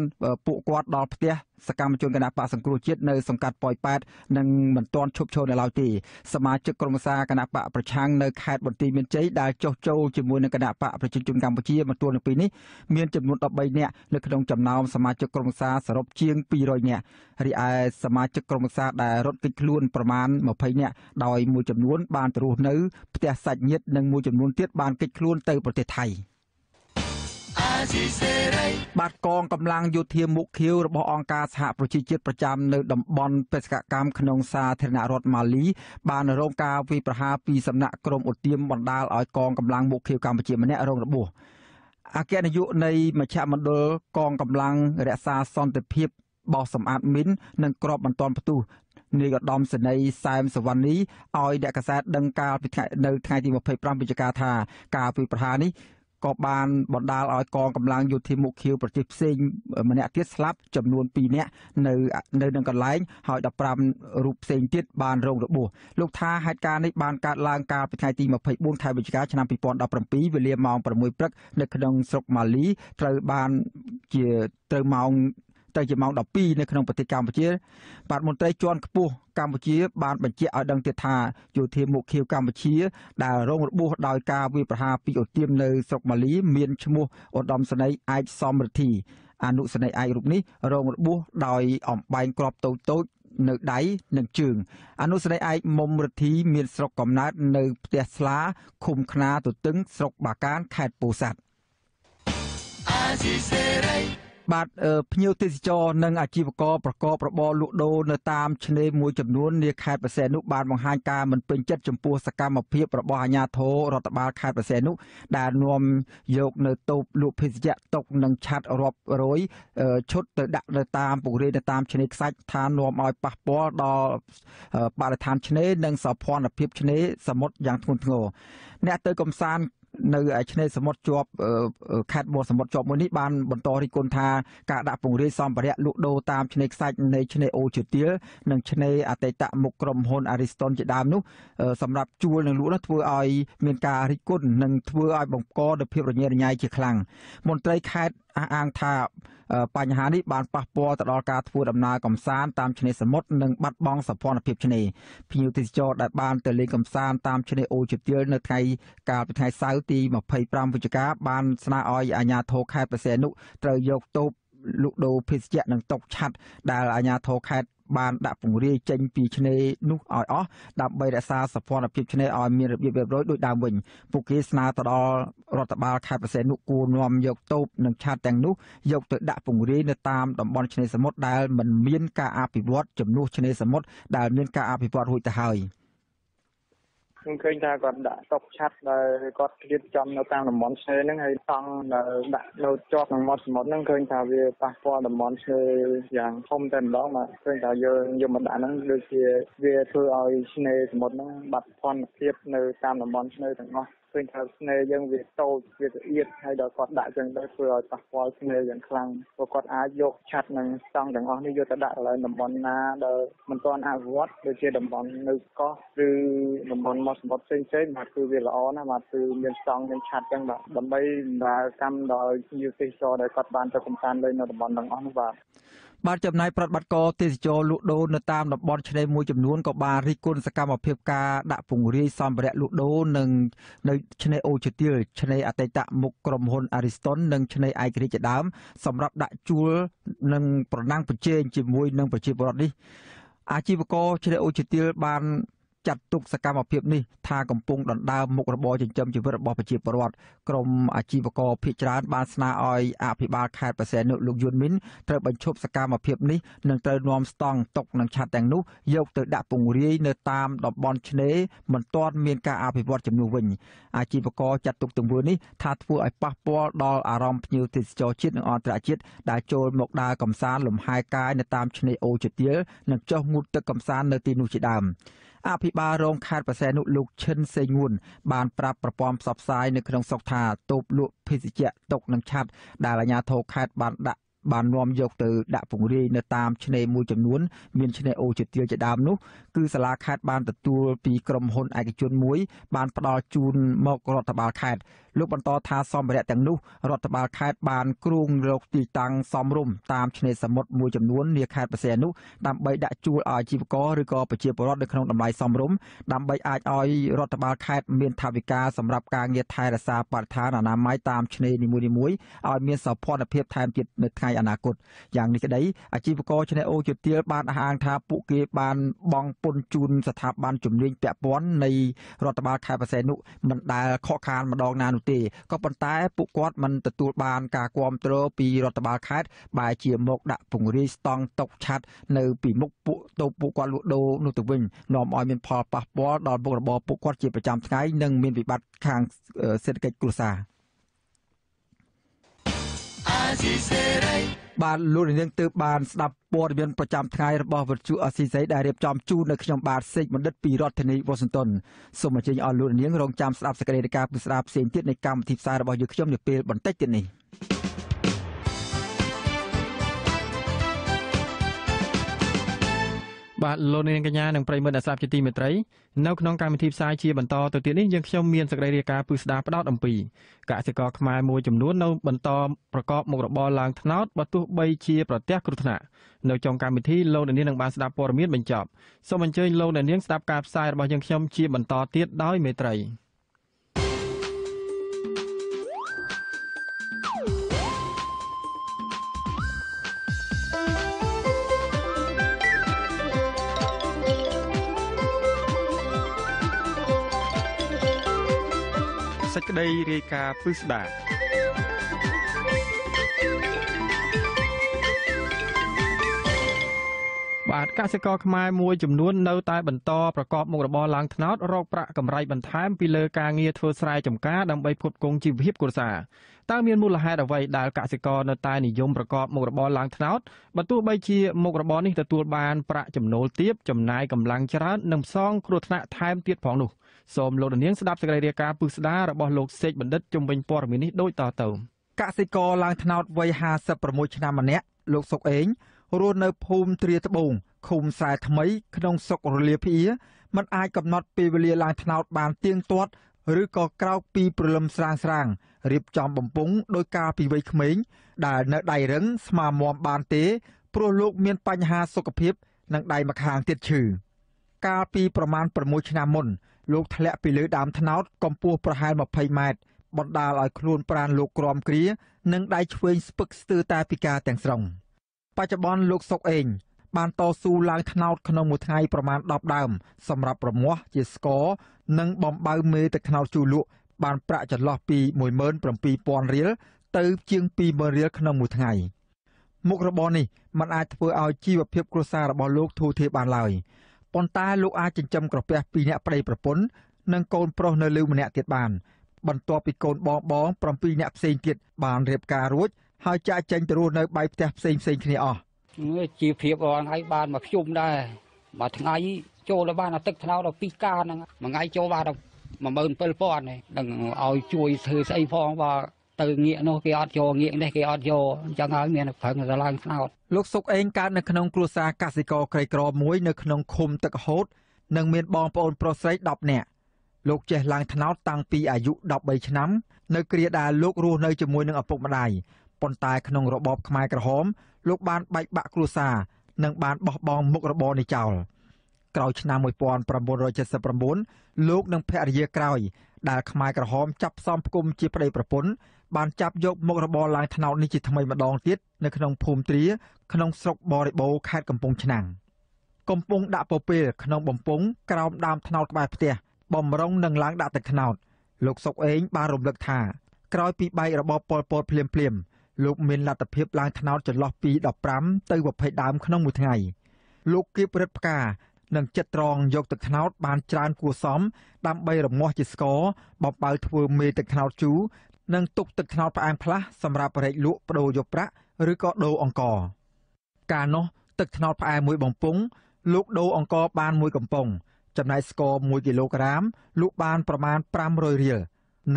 ពួកគាត់ដល់ផ្ទះសកម្មជនគណៈបកសង្គ្រោះជាតិនៅសង្កាត់ប៉ោយប៉ែតនិងមិនទាន់ឈប់ឈរនៅឡើយទេសមាជិកក្រុមប្រឹក្សាគណៈបកប្រឆាំងនៅខេត្តបន្ទាយមានជ័យដែលចុះចូលជាមួយនឹងគណៈបកប្រជាជនកម្ពុជាមកទល់នឹងពេលនេះមានចំនួន13នាក់នៅក្នុងចំណោមសមាជិកក្រុមប្រឹក្សាសរុបជាង200នាក់រីឯសមាជិកក្រុមប្រឹក្សាដែលរត់គេចខ្លួនប្រមាណ20នាក់ដោយមួយចំនួនបានទៅរស់នៅផ្ទះសាច់ញាតិនិងមួយចំនួនទៀតបានគេចខ្លួនទៅប្រទេសថៃ។ បាទកងកម្លាំងយោធាមុខខៀវរបស់អង្គការសហប្រជាជាតិប្រចាំនៅតំបន់បេសកកម្មក្នុងសាធារណរដ្ឋម៉ាលី បានរងការវាយប្រហារពីសំណាក់ក្រមឧទាមបណ្ដាលឲ្យកងកម្លាំងមុខខៀវកម្ពុជាម្នាក់រងរបួសអគ្គនាយកនៃមជ្ឈមណ្ឌលកងកម្លាំងរក្សាសន្តិភាពបោះសម្អាតមីននិងក្របបន្ទាន់ផ្ទុះនាយឧត្តមសេនីយ៍សែមសវណ្ណីឲ្យអ្នកកសែតដឹងកាលពីថ្ងៃនៅថ្ងៃទី25វិច្ឆិកាថាការវិប្រហារនេះ ក៏បានបណ្ដាលឲ្យកងកម្លាំងយោធាមុខខៀវប្រទេសផ្សេងម្នាក់ទៀតស្លាប់ចំនួន2នាក់នៅនៅនឹងកន្លែងហើយ15រូបផ្សេងទៀតបានរងរបួសលោកថាហេតុការណ៍នេះបានកើតឡើងកាលពីថ្ងៃទី24ខែវិច្ឆិកាឆ្នាំ2017វេលាម៉ោង6ព្រឹកនៅក្នុងស្រុកម៉ាលីត្រូវបានជាត្រូវម៉ោង ទៅជាម៉ោង12នៅក្នុងប្រទេសកម្ពុជាបាទមន្ត្រីជាន់ខ្ពស់កម្ពុជាបានបញ្ជាក់ឲ្យដឹងទៀតថាយោធាមុខខៀវកម្ពុជា ដែលរងរបួសដោយការវាយប្រហារពីអូទៀមនៅស្រុកម៉ាលី មានឈ្មោះឧត្តមសេនីយ៍ឯកសំរិទ្ធីអនុសេនីយ៍ឯករូបនេះរងរបួសដោយអំបែងក្របតូចតូចនៅដៃនិងជើង អនុស្រីឯកមុំរិទ្ធីមានស្រុកកំណើតនៅផ្ទះស្លាឃុំខ្នាទទឹងស្រុកបាកានខេត្តពោធិ៍សាត់ បាទភ្ញៀវទេសចរនិងអាជីវករប្រកបរបរលក់ដូរនៅតាមឆ្នេរមួយចំនួននាខេត្តបរសេនុបានបង្ហាញការមិនពេញចិត្តចំពោះសកម្មភាពរបស់អាជ្ញាធររដ្ឋបាលខេត្តបរសេនុដែលនាំយកនៅតូបលក់ភេសជ្ជៈតុកនិងឆាត់រាប់រយឈុតទៅដាក់នៅតាមពង្រាយនៅតាមឆ្នេរខ្សាច់ថានាំឲ្យប៉ះពាល់ដល់បរិស្ថានឆ្នេរនិងសោភ័ណភាពឆ្នេរសមុទ្រយ៉ាងធ្ងន់ធ្ងរអ្នកទៅកំសាន្ត នៅឯឆ្នេរសមុទ្រជាប់ខេត្តបរសមុទ្រជាប់មួយនេះបានបន្តរិះគន់ថាការដាក់ពង្រាយសម្ភារៈលក់ដូរតាមឆ្នេរខ្សាច់នៃឆ្នេរអូជាទៀលនិងឆ្នេរអតីតមុខក្រុមហ៊ុន Ariston ជាដើមនោះសម្រាប់ជួលនិងលក់នោះធ្វើឲ្យមានការរិះគន់និងធ្វើឲ្យបង្កនូវភាពរញ៉េរញ៉ៃជាខ្លាំងមន្ត្រីខេត្តអះអាងថាបញ្ហានេះបានប៉ះពាល់ទៅដល់ការធ្វើដំណើរកំសាន្តតាមឆ្នេរសមុទ្រនិងបាត់បង់សោភ័ណភាពឆ្នេរភ្ញៀវទេសចរដែលបានទៅលេងកំសាន្តតាមឆ្នេរអូជាទៀលនៅថ្ងៃកាលពីថ្ងៃសៅរ៍ទី25វិច្ឆិកាបានស្នើឲ្យអាជ្ញាធរខេត្តបរសេនុត្រូវយកតូបលក់ដូរភេសជ្ជៈនិងតុកឆាត់ដែលអាជ្ញាធរខេត្ត បានដាក់ពង្រាយចេញពីឆ្នេរនោះឲ្យអស់ដើម្បីរក្សាសភនភាពឆ្នេរឲ្យមានរបៀបរៀបរយដូចដើមវិញពួកគេស្នើទៅដល់រដ្ឋបាលខេត្តបរសេនុគួរនាំយកតូបនិងឆាតទាំងនោះយកទៅដាក់ពង្រាយនៅតាមតំបន់ឆ្នេរសមុទ្រដែលមិនមានការអភិវឌ្ឍជំនួសឆ្នេរសមុទ្រដែលមានការអភិវឌ្ឍរួចទៅហើយ។ ខ្ញុំឃើញថាគាត់ដាក់តុកឆាត់ដែលគាត់គៀបចំនៅតាមតំបន់ឆ្នេរហ្នឹងហើយតង់ដាក់នៅជាប់នឹងមាត់សមុទ្រហ្នឹងឃើញថាវាប៉ះពាល់តំបន់ឆ្នេរយ៉ាងធំតែម្ដងបាទឃើញថាយើងយកមកដាក់ហ្នឹងដូចជាវាធ្វើឲ្យឆ្នេរសមុទ្រហ្នឹងបាត់ភ័ណ្ឌភាពនៅតាមតំបន់ឆ្នេរទាំងអស់ ឃើញថាស្នេហ៍យើងវាតូចវាល្អៀតហើយដល់គាត់ដាក់ចឹងទៅធ្វើឲ្យប៉ះពាល់ស្នេហ៍យ៉ាងខ្លាំងព្រោះគាត់អាចយកឆាត់នឹងស្តង់ទាំងអស់នេះយកទៅដាក់កន្លែងតំបន់ណាដែលមិនទាន់អភិវឌ្ឍដូចជាតំបន់នៅកោះឬតំបន់មាត់សមុទ្រផ្សេងផ្សេងបាទគឺវាល្អណាស់បាទគឺមានស្តង់មានឆាត់ចឹងបាទដើម្បីដំណើរកម្មដល់ភ្ញៀវទេសចរដែលគាត់បានទៅកំសាន្តលេងនៅតំបន់ទាំងអស់នោះបាទ បាទចំណាយប្រតិបត្តិការទេសចរលក់ដូរនៅតាមតំបន់ឆ្នេរមួយចំនួនក៏បានរិះគន់សកម្មភាពការដាក់ពង្រាយសម្ភារៈលក់ដូរនិងនៅឆ្នេរអូជាទៀលឆ្នេរអតីតមុខក្រុមហ៊ុន Ariston និងឆ្នេរឯករាជ្យជាដើមសម្រាប់ដាក់ជួលនិងប្រណាំងប្រជែងជាមួយនឹងប្រជាពលរដ្ឋនេះអាជីវករឆ្នេរអូជាទៀលបាន ចាត់ទុកសកម្មភាពនេះថាកំពុងដណ្ដើមមុខរបរចិញ្ចឹមជីវិតរបស់ប្រជាពលរដ្ឋក្រមអាជីវករភៀកច្រើនបានស្នើឲ្យអភិបាលខេត្តបរសែនលោកយុនមីនត្រូវបញ្ឈប់សកម្មភាពនេះនិងត្រូវនាំស្តង់តុកនិងឆាត់ទាំងនោះយកទៅដាក់ពង្រាយនៅតាមតំបន់ឆ្នេរមិនទាន់មានការអភិវឌ្ឍជំនួសវិញអាជីវករចាត់ទុកទង្វើនេះថាធ្វើឲ្យប៉ះពាល់ដល់អារម្មណ៍ភ្ញៀវទេសចរជាតិនិងអន្តរជាតិដែលចូលមកដើរកម្សាន្តលំហែកាយនៅតាមឆ្នេរអូជាទៀលនិងចុះងូតទឹកកម្សាន្តនៅទីនោះជាដើម អភិបាលរងខេត្តបរសែនុលោកឈិនសេងួនបានប្រាប់ប្រព័ន្ធផ្សព្វផ្សាយនៅក្នុងស្រុកថាតូបលក់ភេសជ្ជៈតុកនឹងឆាត់ដែលអាជ្ញាធរខេត្តបានដាក់បាននាំយកទៅដាក់ពង្រាយនៅតាមឆ្នេរមួយចំនួនមានឆ្នេរអូជាទៀលជាដើមនោះគឺសាលាខេត្តបានទទួលពីក្រុមហ៊ុនឯកជនមួយបានផ្ដល់ជូនមករដ្ឋបាលខេត្ត លោកបន្តថាសម្ភារៈទាំងនោះរដ្ឋបាលខេត្តបានគ្រូងរកទីតាំងសមរម្យតាមឆ្នេរសមុទ្រមួយចំនួននាខេត្តបរសៃអនុដើម្បីដាក់ជួលឲ្យអាជីវករឬក៏ប្រជាពលរដ្ឋនៅក្នុងតម្លៃសមរម្យដើម្បីអាចឲ្យរដ្ឋបាលខេត្តមានថវិកាសម្រាប់ការងារថែរក្សាបរិស្ថានអនាម័យតាមឆ្នេរនីមួយៗឲ្យមានសោភ័ណភាពថែមទៀតនៅថ្ងៃអនាគតយ៉ាងនេះក្តីអាជីវករឆ្នេរអូជាទៀលបានអះអាងថាពួកគេបានបង់ពន្ធជូនស្ថាប័នជំនាញពាក់ព័ន្ធនៃរដ្ឋបាលខេត្តបរសៃអនុមិនដែលខកខានម្ដងណានោះទេក៏ប៉ុន្តែពួកគាត់មិនទទួលបានការគ្រប់គ្រងពីរដ្ឋបាលខេត្តបែរជាមកដាក់ពង្រាយស្តង់តុកឆាត់នៅពីមុខពួកទៅពួកគាត់លក់ដូរនោះទៅវិញនាំឲ្យមានផលប៉ះពាល់ដល់មុខរបរពួកគាត់ជាប្រចាំថ្ងៃនិងមានវិបត្តិខាងសេដ្ឋកិច្ចគ្រួសារអា ស៊ីសេរីបាទលោកនាងទើបបានស្ដាប់ព័ត៌មានប្រចាំថ្ងៃរបស់វិទ្យុអស៊ីសេរីដែលរៀបចំជូននៅខ្ញុំបាទសេកបណ្ឌិតពីរដ្ឋធានីវ៉ាស៊ីនតោនសូមអញ្ជើញអស់លោកនាងរងចាំស្ដាប់សេចក្តីរាយការណ៍ពិស្ដារផ្សេងទៀតនៃកម្មវិធីផ្សាយរបស់យើងខ្ញុំនាពេលបន្តិចទៀតនេះ បាទលោកនាងកញ្ញានិងប្រិយមិត្តអ្នកស្ដាប់ជាទីមេត្រីនៅក្នុងកម្មវិធីផ្សាយជាបន្តទៅទៀតនេះយើងខ្ញុំមានសេចក្តីរាយការណ៍ពិស្ដារផ្ដោតអំពីកសិករខ្មែរមួយចំនួននៅបន្តប្រកបមុខរបរឡើងថ្នោតបើទោះបីជាប្រទះគ្រោះថ្នាក់នៅ trong កម្មវិធីលោកនាងនឹងបានស្ដាប់ព័ត៌មានបញ្ចប់សូមអញ្ជើញលោកនាងស្ដាប់ការផ្សាយរបស់យើងខ្ញុំជាបន្តទៀតដោយមេត្រី សេចក្តីរាយការណ៍ពិស្ដាបាទកសិករខ្មែរមួយចំនួននៅតែបន្តប្រកបមុខរបរឡើងត្នោតរកប្រាក់កម្រៃបន្ថែមពីលើការងារធ្វើស្រែចម្ការដើម្បីផ្គត់ផ្គង់ជីវភាពគ្រួសារតើមានមូលហេតុអ្វីដែលកសិករនៅតែនិយមប្រកបមុខរបរឡើងត្នោតបើទោះបីជាមុខរបរនេះទទួលបានប្រាក់ចំណូលទាបចំណាយកម្លាំងច្រើននិងផ្សងគ្រោះថ្នាក់ថែមទៀតផងនោះ សូមលោកនាងស្ដាប់សេចក្តីរាយការណ៍ពឹស្ដាររបស់លោកសេកបណ្ឌិតជំវិញព័ត៌មាននេះដូចតទៅកសិករឡើងត្នោតវ័យ56ឆ្នាំម្នាក់លោកសុកអេងរស់នៅភូមិទ្រាត្បូងឃុំស្រែថ្មីក្នុងស្រុករលាភៀมันអាចកំណត់ពេលវេលាឡើងត្នោតបានទៀងទាត់ឬក៏ក្រោកពីព្រលឹមស្រាងស្រាងរៀបចំបំពង់ដោយការពីវ័យក្មេងដែលនៅដៃរឹងស្មាមមបានទេព្រោះលោកមានបញ្ហាសុខភាពនិងដៃម្ខាងទៀតឈឺកាលពីប្រមាណ6ឆ្នាំមុន លោកធ្លាក់ពីលើដើមថ្នោតកម្ពស់ប្រហែល20ម៉ែត្របណ្ដាលឲ្យខ្លួនប្រាណលោកក្រំគ្រា និងដៃឆ្វេងស្ពឹកស្ទើរតែពិការទាំងស្រុងបច្ចុប្បន្នលោកសុកអេងបានតស៊ូឡើងថ្នោតក្នុងមួយថ្ងៃប្រមាណ10ដើមសម្រាប់ប្រមាស់ជាស្ករនិងបំបៅមេទឹកថ្នោតជូរលក់បានប្រាក់ចន្លោះពី17000រៀលទៅជាង20000រៀលក្នុងមួយថ្ងៃមុខរបរនេះมันអាចធ្វើឲ្យជីវភាពគ្រួសាររបស់លោកធូរធារបានឡើយ ប៉ុន្តែលោកអាចចិញ្ចឹមក្រពះពីរនាក់ប្តីប្រពន្ធនិងកូនប្រុសនៅលើម្នាក់ទៀតបាន បន្ទាប់ពីកូនបងបង7នាក់ផ្សេងទៀតបានរៀបការរួចហើយចាក់ចេញទៅរស់នៅបែបផ្ទះផ្សេងផ្សេងគ្នាអស់ជីវភាពអងហើយបានមកខ្ញុំដែរមួយថ្ងៃចូលបានទឹកថ្នោតដល់ពីរកាហ្នឹងមួយថ្ងៃចូលបាន17000នេះនឹងឲ្យជួយធ្វើស្អីផងបើទៅ ងាកនោះគេអត់យកងាកនេះគេអត់យកអញ្ចឹងហើយមានប្រឹងទៅឡើងថ្នោតលោកសុកអេងកើតនៅក្នុងគ្រួសារកសិករក្រីក្រមួយនៅក្នុងឃុំទឹកហូតនិងមានបងប្អូនប្រុសស្រី10នាក់លោកចេះឡើងថ្នោតតាំងពីអាយុ13ឆ្នាំ នៅគ្រាដែលលោករស់នៅជាមួយនឹងឪពុកម្ដាយប៉ុន្តែក្នុងរបបខ្មែរក្រហម លោកបានបែកបាក់គ្រួសារនិងបានបោះបង់មុខរបរនេះចោលក្រោយឆ្នាំ1979លោកនិងភរិយាក្រោយដែលខ្មែរក្រហមចាប់ផ្សំផ្គុំជាប្តីប្រពន្ធ បានចាប់យកមុខរបរឡើងថ្នោតនេះជាថ្មីម្ដងទៀតនៅក្នុងភូមិទ្រាក្នុងស្រុកបរិបូរខេត្តកំពង់ឆ្នាំងកំពុងដាក់ពពេលក្នុងបំពង់ក្រោមដើមថ្នោតក្បែរផ្ទះបំរុងនឹងឡើងដាក់ទឹកថ្នោតលោកសុកអេងបានរំលឹកថាក្រោយពីបែករបបប៉ុលពតភ្លាមភ្លាមលោកមានលទ្ធភាពឡើងថ្នោតចន្លោះពី15ទៅ20ដើមក្នុងមួយថ្ងៃលោកគៀបរិទ្ធផ្កានិងចិត្តត្រង់យកទឹកថ្នោតបានច្រើនគួសមដើម្បីរងាស់ជាស្ករបបបើធ្វើមេទឹកថ្នោតជូរ និងទុកទឹកថ្នោតផ្អែមខ្លះសម្រាប់រែកលក់បដូរយកប្រាក់ឬក៏ដូរអង្ករកាលនោះទឹកថ្នោតផ្អែមមួយបំពង់លោកដូរអង្ករបានមួយកំប៉ុងចំណែកស្ករ1គីឡូក្រាមលក់បានប្រមាណ500រៀល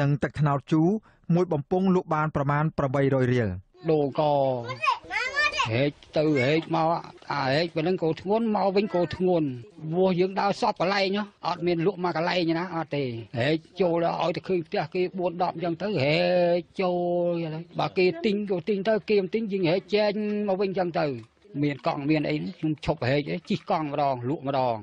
និងទឹកថ្នោតជូរមួយបំពង់លក់បានប្រមាណ800រៀលដូរអង្ករ ហេកទៅហេកមកអាហេកពេលហ្នឹងក៏ធ្ងន់មកវិញក៏ធ្ងន់វោះយើងដើរសពកន្លែងអត់មានលក់មកកន្លែងណាអត់ទេហេកចូលឲ្យទៅឃើញផ្ទះគេ4 10អញ្ចឹងទៅហេកចូលបើគេទិញក៏ទិញទៅគេមិនទិញយើងហេកចែកមកវិញអញ្ចឹងទៅ មានកង់មានអីខ្ញុំឈប់ហែកជិះកង់ម្ដងលក់ម្ដង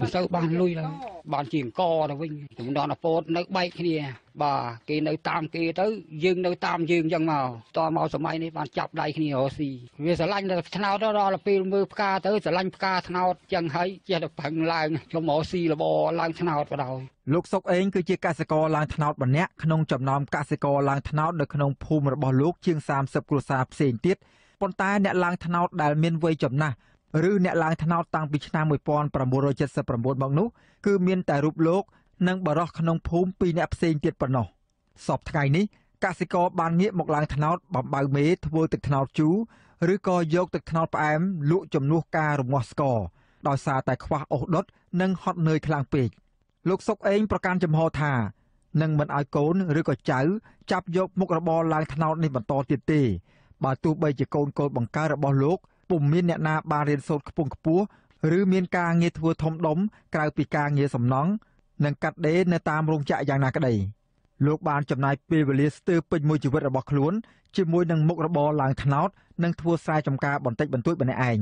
មិនទៅបានលុយឡើយបានជាអង្គទៅវិញចំណងអពោតនៅបែកគ្នាបាទគេនៅតាមគេទៅយើងនៅតាមយើងអញ្ចឹងមកតមកសម័យនេះបានចាប់ដៃគ្នារស៊ីវាស្រឡាញ់ទៅថ្នោតដល់ពេលមើលផ្កាទៅស្រឡាញ់ផ្កាថ្នោតអញ្ចឹងហើយចេះតែប្រឹងឡើងខ្ញុំរស៊ីរបឡើងថ្នោតក៏ដោយលោកសុកអេងគឺជាកសិករឡើងថ្នោតម្នាក់ក្នុងចំណោមកសិករឡើងថ្នោតនៅក្នុងភូមិរបស់លោកជាង30គ្រួសារផ្សេងទៀត ប៉ុន្តែអ្នកឡើងថ្នោតដែលមានវ័យចំណាស់ឬអ្នកឡើងថ្នោតតាំងពីឆ្នាំ1979មកនោះគឺមានតែរូបលោក និងបរោះក្នុងភូមិពីរអ្នកផ្សេងទៀតប៉ុណ្ណោះសពថ្ងៃនេះកសិករបានងាកមកឡើងថ្នោតបំបៅមេធ្វើទឹកថ្នោតជូរឬក៏យកទឹកថ្នោតផ្អែមលក់ជំនួសការរងាស់ស្ករដោយសារតែខ្វះអុសដុតនិងហត់នឿយខ្លាំងពេកលោកសុកអេងប្រកាន់ចំហថានឹងមិនឲ្យកូនឬក៏ចៅចាប់យកមុខរបរឡើងថ្នោតនេះបន្តទៀតទេ បើទោះបីជាកូនកូនបង្កើតរបស់លោកពុំមានអ្នកណាបានរៀនសូត្រខ្ពង់ខ្ពស់ឬមានការងារធ្វើធំដុំក្រៅពីការងារសំណង់និងកាត់ដេរនៅតាមរោងចក្រយ៉ាងណាក្តីលោកបានចំណាយពេលវេលាស្ទើរពេញមួយជីវិតរបស់ខ្លួនជាមួយនឹងមុខរបរឡើងថ្នោតនិងធ្វើស្រែចម្ការបន្តិចបន្តួចម្នាក់ឯង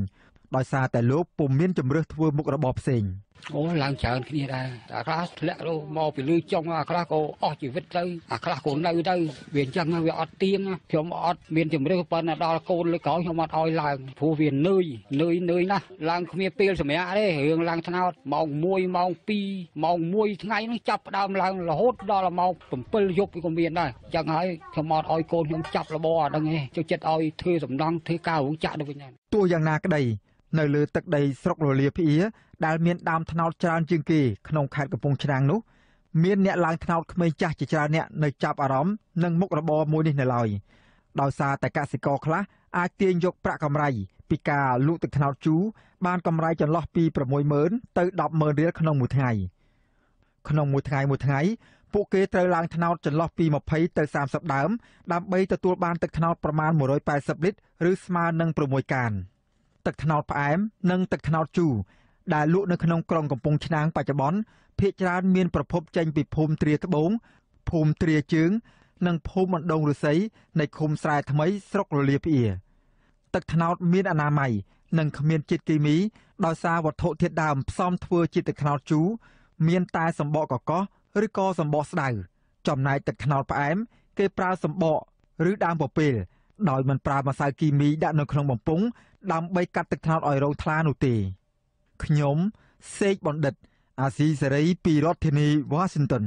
ដោយសារតែលោកពុំមានជំរឿសធ្វើមុខរបរផ្សេង អូឡើងច្រើនគ្នាដែរអាខ្លះធ្លាក់ទៅមកពីលឺចុងអាខ្លះក៏អស់ជីវិតទៅអាខ្លះក៏នៅទៅវាអញ្ចឹងវាអត់ទៀងខ្ញុំអត់មានជំរឿប៉ុន្តែដល់កូនលើក្រោយខ្ញុំអត់ឲ្យឡើងព្រោះវានឿយនឿយនឿយណាស់ឡើងគ្មានពេលសម្រាប់ទេរឿងឡើងថ្នោតម៉ោង1ម៉ោង2ម៉ោង1ថ្ងៃនេះចាប់ផ្ដើមឡើងរហូតដល់ម៉ោង7យប់ក៏មានដែរអញ្ចឹងហើយខ្ញុំអត់ឲ្យកូនខ្ញុំចាប់របរអាហ្នឹងឯងចូលចិត្តឲ្យធ្វើសំណង់ធ្វើការរោងចក្រទៅវិញដែរទោះយ៉ាងណាក្តី នៅលើទឹកដីស្រុករលាភៀដែលមានដើមត្នោតច្រើនជាងគេក្នុងខេត្តកំពង់ឆ្នាំងនោះមានអ្នកឡើងត្នោតក្មេងចាស់ជាច្រើនអ្នកនៅចាប់អារម្មណ៍នឹងមុខរបរមួយនេះនៅឡើយដោយសារតែកសិករខ្លះអាចទាញយកប្រាក់កម្រៃពីការលក់ទឹកត្នោតជូរបានកម្រៃចន្លោះពី60000ទៅ100,000រៀលក្នុងមួយថ្ងៃក្នុងមួយថ្ងៃមួយថ្ងៃពួកគេត្រូវឡើងត្នោតចន្លោះពី20ទៅ30ដើមដើម្បីទទួលបានទឹកត្នោតប្រមាណ180លីត្រឬស្មើនឹង6កាន ទឹកត្នោតផ្អែម និងទឹកត្នោតជូរដែលលក់នៅក្នុងក្រុងកំពង់ឆ្នាំងបច្ចុប្បន្នភ្នាក់ច្រើនមានប្រភពចេញពីភូមិទ្រាត្បូងភូមិទ្រាជើង និងភូមិបណ្ដងរុស័យនៃឃុំស្រែថ្មីស្រុករលាភៀទឹកត្នោតមានអនាម័យនិងគ្មានជាតិគីមីដោយសារវត្ថុធាតុដើមផ្សំធ្វើជាទឹកត្នោតជូរមានតែសម្បកកកោសឬក៏សម្បកស្ដៅចំណែកទឹកត្នោតផ្អែម គេប្រើសម្បកឬដើមពពេល ដោយមិនប្រើម្សៅគីមីដាក់នៅក្នុងបំពង់ដើម្បីកាត់ទឹកត្នោតឲ្យរងថ្លានោះទេខ្ញុំសេកបណ្ឌិត អាស៊ីសេរីពីរដ្ឋធានី Washington